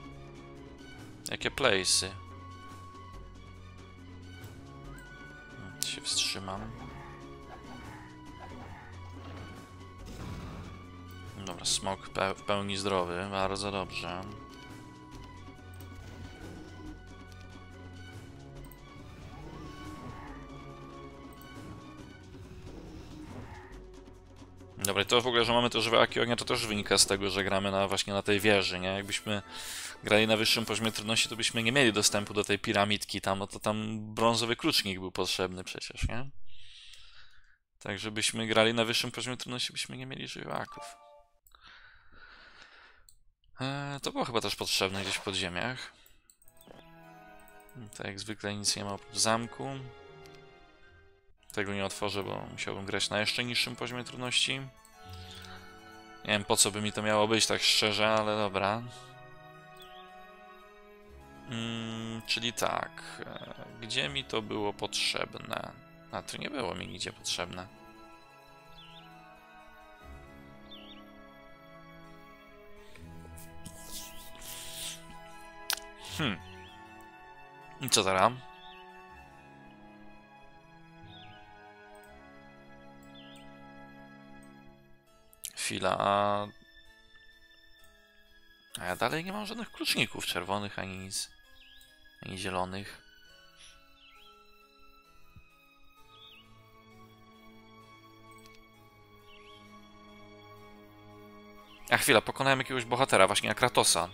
Jakie place'y? Mm, Się wstrzymam. Dobra, smok pe w pełni zdrowy, bardzo dobrze. Że ognia, to też wynika z tego, że gramy na, właśnie na tej wieży, nie? Jakbyśmy grali na wyższym poziomie trudności, to byśmy nie mieli dostępu do tej piramidki tam, no to tam brązowy klucznik był potrzebny przecież, nie? Tak, żebyśmy grali na wyższym poziomie trudności, byśmy nie mieli żywiołaków. Eee, to było chyba też potrzebne gdzieś w podziemiach. Tak jak zwykle nic nie ma oprócz zamku. Tego nie otworzę, bo musiałbym grać na jeszcze niższym poziomie trudności. Nie wiem po co by mi to miało być, tak szczerze, ale dobra. Mm, czyli tak, e, gdzie mi to było potrzebne? A to nie było mi nigdzie potrzebne. Hmm. I co teraz? Chwila, a... A ja dalej nie mam żadnych kluczników czerwonych, ani nic. Ani zielonych. A chwila, pokonałem jakiegoś bohatera, właśnie Akratosa.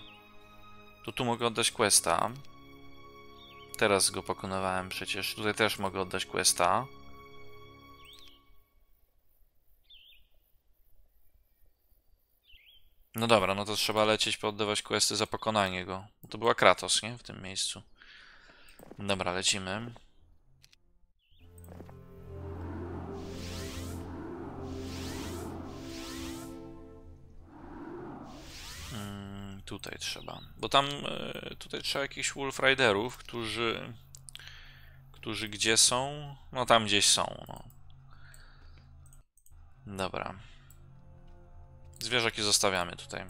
To tu mogę oddać questa. Teraz go pokonywałem przecież. Tutaj też mogę oddać questa. No dobra, no to trzeba lecieć pooddawać questy za pokonanie go. To była Kratos, nie? W tym miejscu. Dobra, lecimy. Mm, tutaj trzeba. Bo tam e, tutaj trzeba jakichś Wolf Riderów, którzy. Którzy gdzie są? No tam gdzieś są. No. Dobra. Zwierzaki zostawiamy tutaj.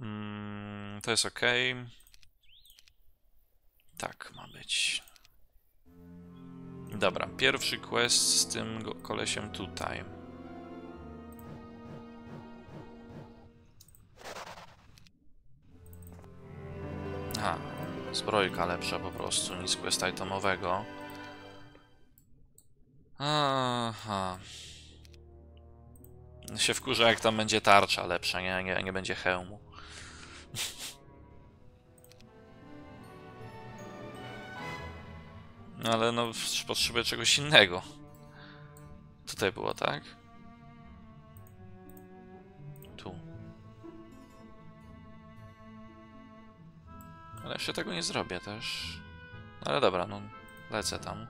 Mm, to jest ok. Tak ma być. Dobra, pierwszy quest z tym kolesiem tutaj. Aha, zbrojka lepsza po prostu, nic questa itemowego. Aha. Się wkurza jak tam będzie tarcza lepsza, nie, nie, nie będzie hełmu. [laughs] Ale no, potrzebuję czegoś innego. Tutaj było, tak? Tu. Ale jeszcze tego nie zrobię też. No Ale dobra, no lecę tam.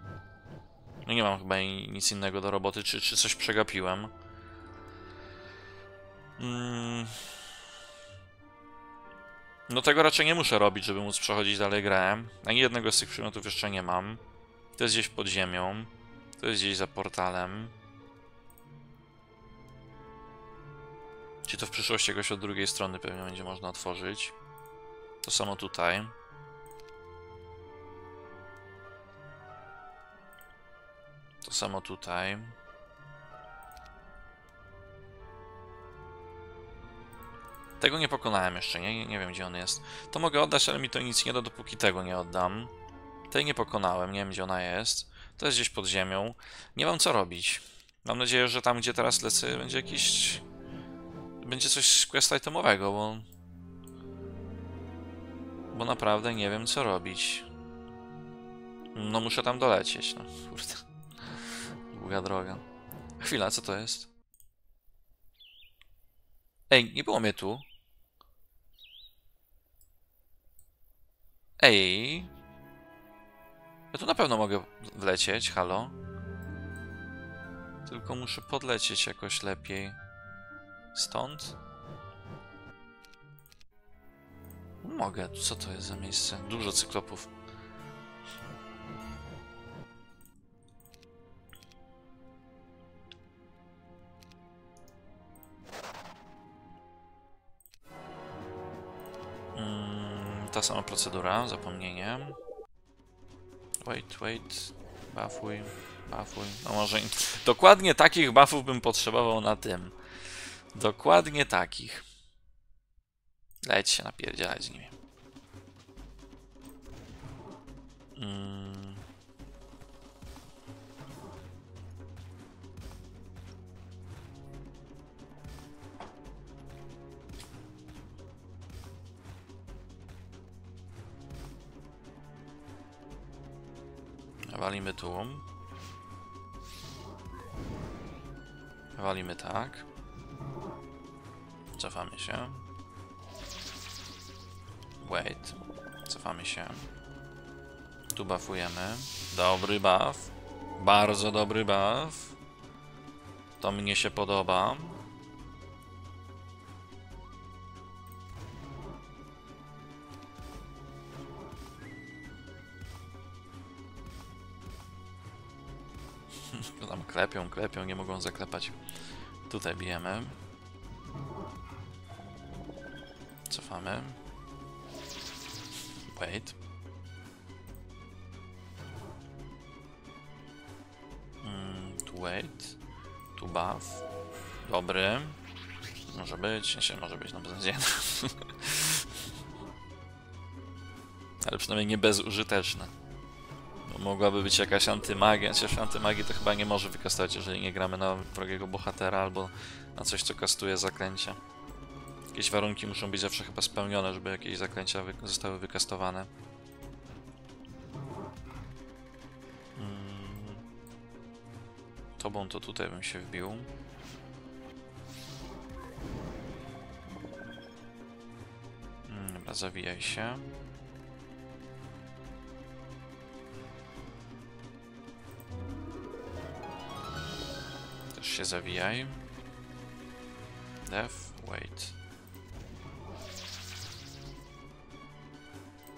No nie mam chyba nic innego do roboty, czy, czy coś przegapiłem. Mm. No tego raczej nie muszę robić, żeby móc przechodzić dalej grę. Ani jednego z tych przedmiotów jeszcze nie mam. To jest gdzieś pod ziemią. To jest gdzieś za portalem. Czy to w przyszłości jakoś od drugiej strony pewnie będzie można otworzyć. To samo tutaj. To samo tutaj. Tego nie pokonałem jeszcze, nie? Nie wiem gdzie on jest. To mogę oddać, ale mi to nic nie da, dopóki tego nie oddam. Tej nie pokonałem, nie wiem gdzie ona jest. To jest gdzieś pod ziemią. Nie mam co robić. Mam nadzieję, że tam gdzie teraz lecę będzie jakiś... Będzie coś quest itemowego, bo... Bo naprawdę nie wiem co robić. No muszę tam dolecieć, no kurde. Długa droga. Chwila, co to jest? Ej, nie było mnie tu. Ej. Ja tu na pewno mogę wlecieć, halo. Tylko muszę podlecieć jakoś lepiej. Stąd? Mogę, co to jest za miejsce? Dużo cyklopów. Mm, ta sama procedura, zapomnienie. Wait, wait. Buffuj, buffuj. No może... Dokładnie takich buffów bym potrzebował na tym. Dokładnie takich. Leć się napierdzielać z nimi. Mm. Walimy tu. Walimy tak. Cofamy się. Wait. Cofamy się. Tu buffujemy. Dobry buff. Bardzo dobry buff. To mnie się podoba. Klepią, klepią, nie mogą zaklepać. Tutaj bijemy. Cofamy. Wait. Mm, tu wait. Tu buff. Dobry. Może być, się może być, no beznadziejny. [laughs] Ale przynajmniej nie bezużyteczne. Mogłaby być jakaś antymagia, chociaż antymagii to chyba nie może wykastować, jeżeli nie gramy na wrogiego bohatera albo na coś, co kastuje zaklęcia. Jakieś warunki muszą być zawsze chyba spełnione, żeby jakieś zaklęcia wy zostały wykastowane. Mm. Tobą to tutaj bym się wbił. Mm, Dobra, zawijaj się. Się zawijaj. Def, wait.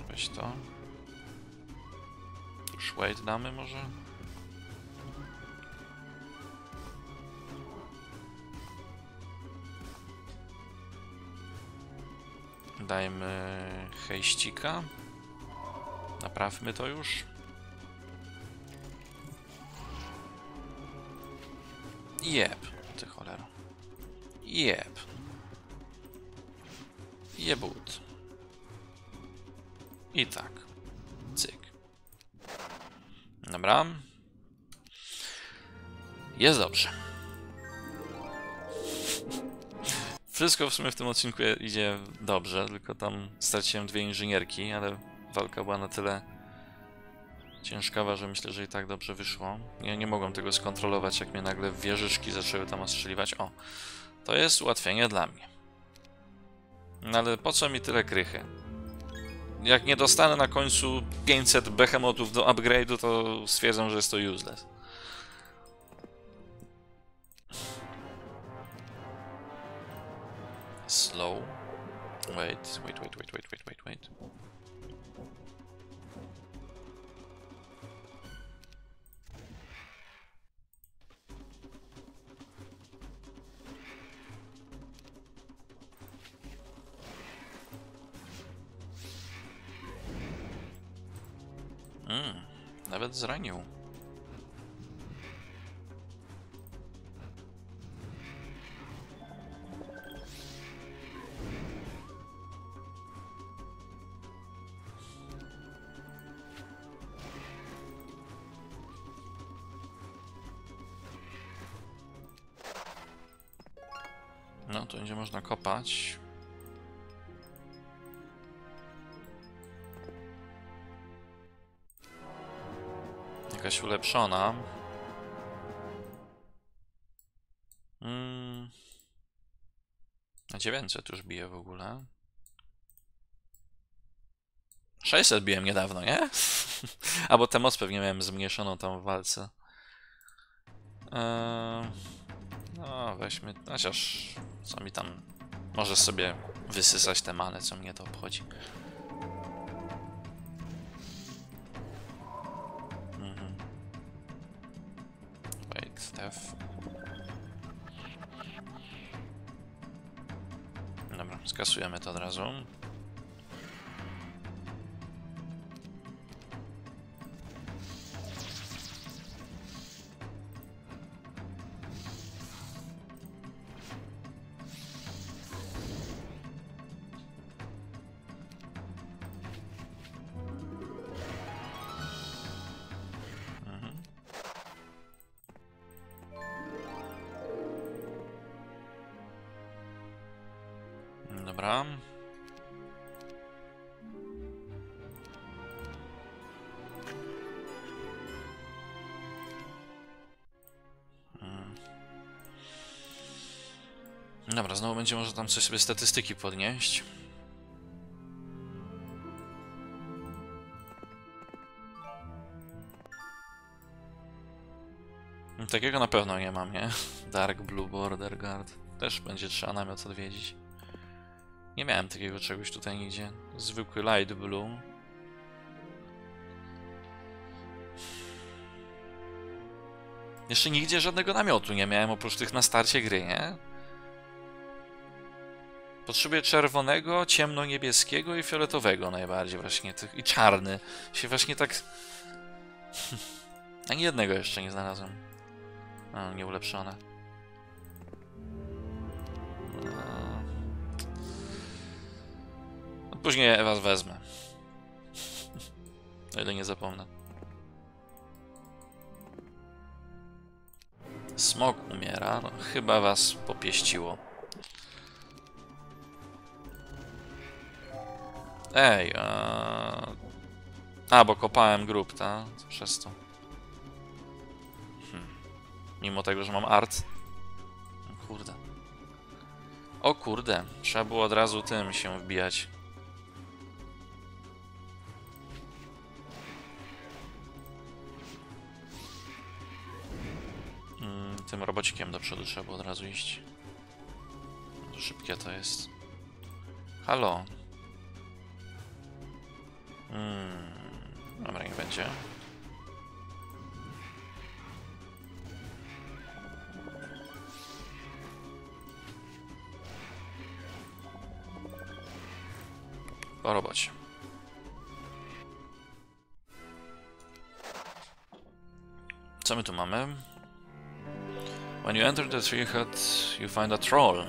Weź to. Już wait damy może? Dajmy hejścika. Naprawmy to już. Jeb, ty cholero. Jeb. Jebut. I tak. Cyk. Dobra. Jest dobrze. Wszystko w sumie w tym odcinku idzie dobrze, tylko tam straciłem dwie inżynierki, ale walka była na tyle ciężkawa, że myślę, że i tak dobrze wyszło. Ja nie mogłem tego skontrolować, jak mnie nagle wieżyczki zaczęły tam ostrzeliwać. O, to jest ułatwienie dla mnie. No ale po co mi tyle krychy? Jak nie dostanę na końcu 500 behemotów do upgrade'u, to stwierdzam, że jest to useless. Slow. Wait, wait, wait, wait, wait, wait, wait, wait. Nawet zranił. No, tu będzie można kopać. Jakaś ulepszona. Mm. Na 900 już bije w ogóle. 600 biłem niedawno, nie? [laughs] Albo tę moc pewnie miałem zmniejszoną tam w walce. Eee, no, weźmy. Chociaż co mi tam. Możesz sobie wysysać te many, co mnie to obchodzi. Steph. Dobra, skasujemy to od razu. Będzie może tam coś sobie statystyki podnieść. Takiego na pewno nie mam, nie? [laughs] Dark Blue Border Guard. Też będzie trzeba namiot odwiedzić. Nie miałem takiego czegoś tutaj nigdzie. Zwykły Light Blue. Jeszcze nigdzie żadnego namiotu nie miałem oprócz tych na starcie gry, nie? Potrzebuję czerwonego, ciemno-niebieskiego i fioletowego najbardziej właśnie. Tych, I czarny. Się właśnie tak... [laughs] Ani jednego jeszcze nie znalazłem. A, nieulepszone. No. Później was wezmę. [laughs] O ile nie zapomnę. Smok umiera. No, chyba was popieściło. Ej, a... a bo kopałem grób, ta? Przez to. Hmm. Mimo tego, że mam art. Kurde. O kurde, trzeba było od razu tym się wbijać. Mm, tym robocikiem do przodu trzeba było od razu iść. Szybkie to jest. Halo. Hmm. Dobra, niech będzie. Po robocie. Co my tu mamy? When you enter the tree hut, you find a troll.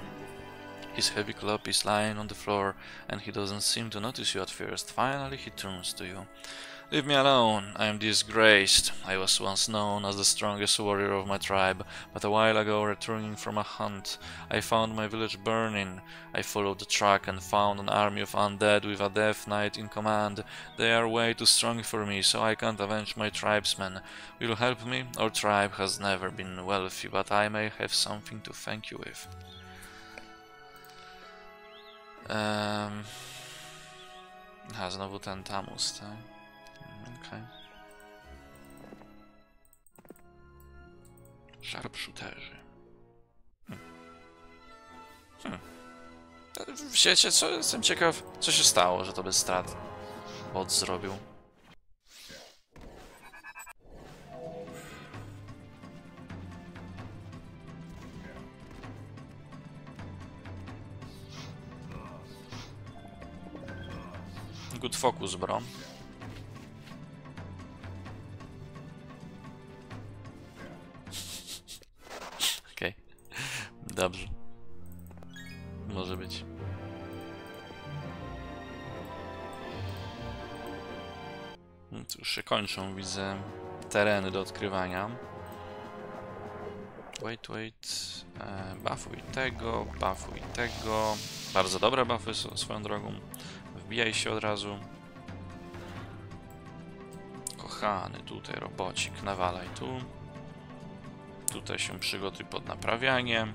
His heavy club is lying on the floor, and he doesn't seem to notice you at first. Finally, he turns to you. Leave me alone. I am disgraced. I was once known as the strongest warrior of my tribe, but a while ago, returning from a hunt, I found my village burning. I followed the track and found an army of undead with a death knight in command. They are way too strong for me, so I can't avenge my tribesmen. Will you help me? Our tribe has never been wealthy, but I may have something to thank you with. Um... A, znowu ten Tamus, tak? Okej. Sharpshooterzy. Hm. Hm. Wiecie co? Jestem ciekaw, co się stało, że to bez strat bot zrobił. Good focus, bro. [laughs] Okej. Dobrze. Może być. No to już się kończą, widzę, tereny do odkrywania. Wait, wait. E, buffuj tego, buffuj tego. Bardzo dobre buffy swoją drogą. Wbijaj się od razu. Kochany, tutaj robocik, nawalaj tu. Tutaj się przygotuj pod naprawianie.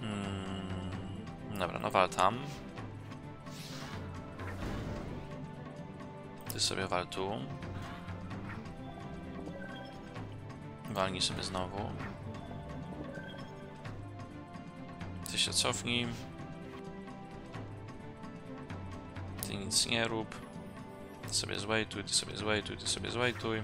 Mm, dobra, no wal tam. Ty sobie wal tu. Walnij sobie znowu. Się cofnij. Ty nic nie rób. Ty sobie zwejtuj, ty sobie zwejtuj, ty sobie zwejtuj.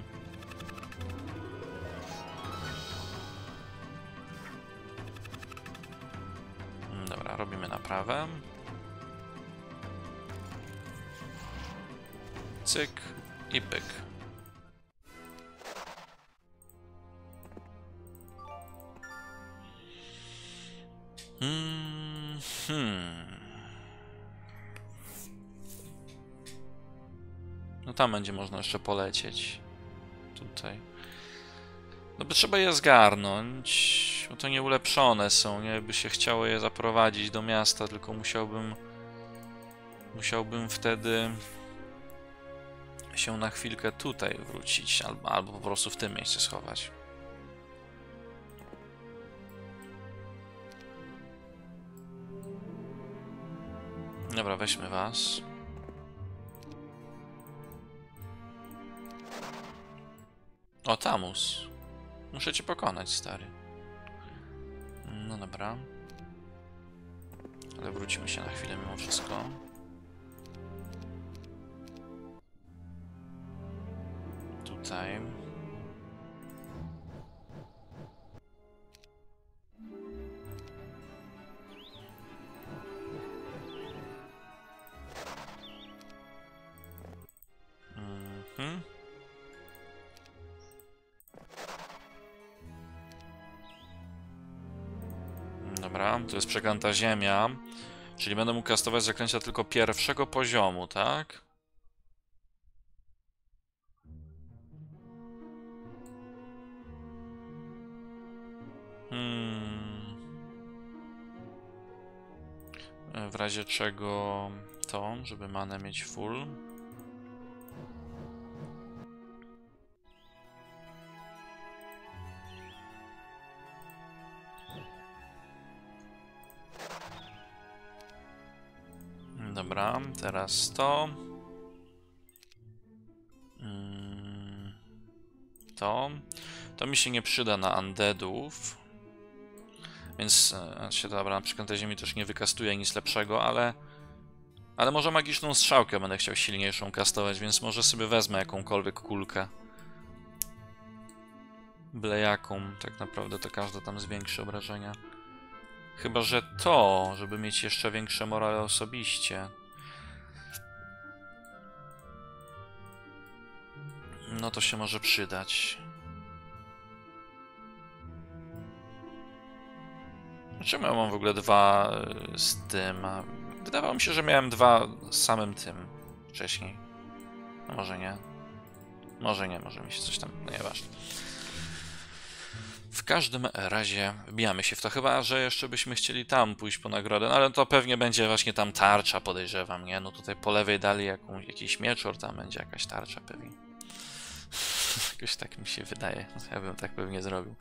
Tam będzie można jeszcze polecieć. Tutaj. No by trzeba je zgarnąć. Bo to nie ulepszone są, nie? By się chciało je zaprowadzić do miasta, tylko musiałbym... Musiałbym wtedy się na chwilkę tutaj wrócić, albo, albo po prostu w tym miejscu schować. Dobra, weźmy was. O, Tamus. Muszę cię pokonać, stary. No dobra. Ale wrócimy się na chwilę mimo wszystko. Tutaj. Dobra, to jest przeklęta ziemia. Czyli będę mógł kastować zaklęcia tylko pierwszego poziomu, tak? Hmm. W razie czego to, żeby manę mieć full. Teraz to. Mm, To. To mi się nie przyda na undeadów. Więc e, się dobra, na przykład tej ziemi też nie wykastuje nic lepszego, ale. Ale może magiczną strzałkę będę chciał silniejszą kastować, więc może sobie wezmę jakąkolwiek kulkę. Byle jaką, tak naprawdę to każda tam zwiększy obrażenia. Chyba, że to, żeby mieć jeszcze większe morale osobiście. No to się może przydać. Czemu ja mam w ogóle dwa y, z tym? Wydawało mi się, że miałem dwa z samym tym wcześniej. A może nie? Może nie, może mi się coś tam... No nieważne. W każdym razie wbijamy się w to, chyba że jeszcze byśmy chcieli tam pójść po nagrodę, no ale to pewnie będzie właśnie tam tarcza, podejrzewam, nie? No tutaj po lewej dali jakiś mieczor, tam będzie jakaś tarcza pewnie. Jakoś tak mi się wydaje. Ja bym tak pewnie zrobił.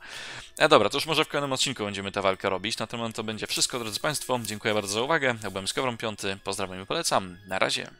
E dobra, to już może w kolejnym odcinku będziemy tę walkę robić. Na ten moment to będzie wszystko, drodzy Państwo. Dziękuję bardzo za uwagę. Ja byłem Skowron Piąty. Pozdrawiam i polecam. Na razie.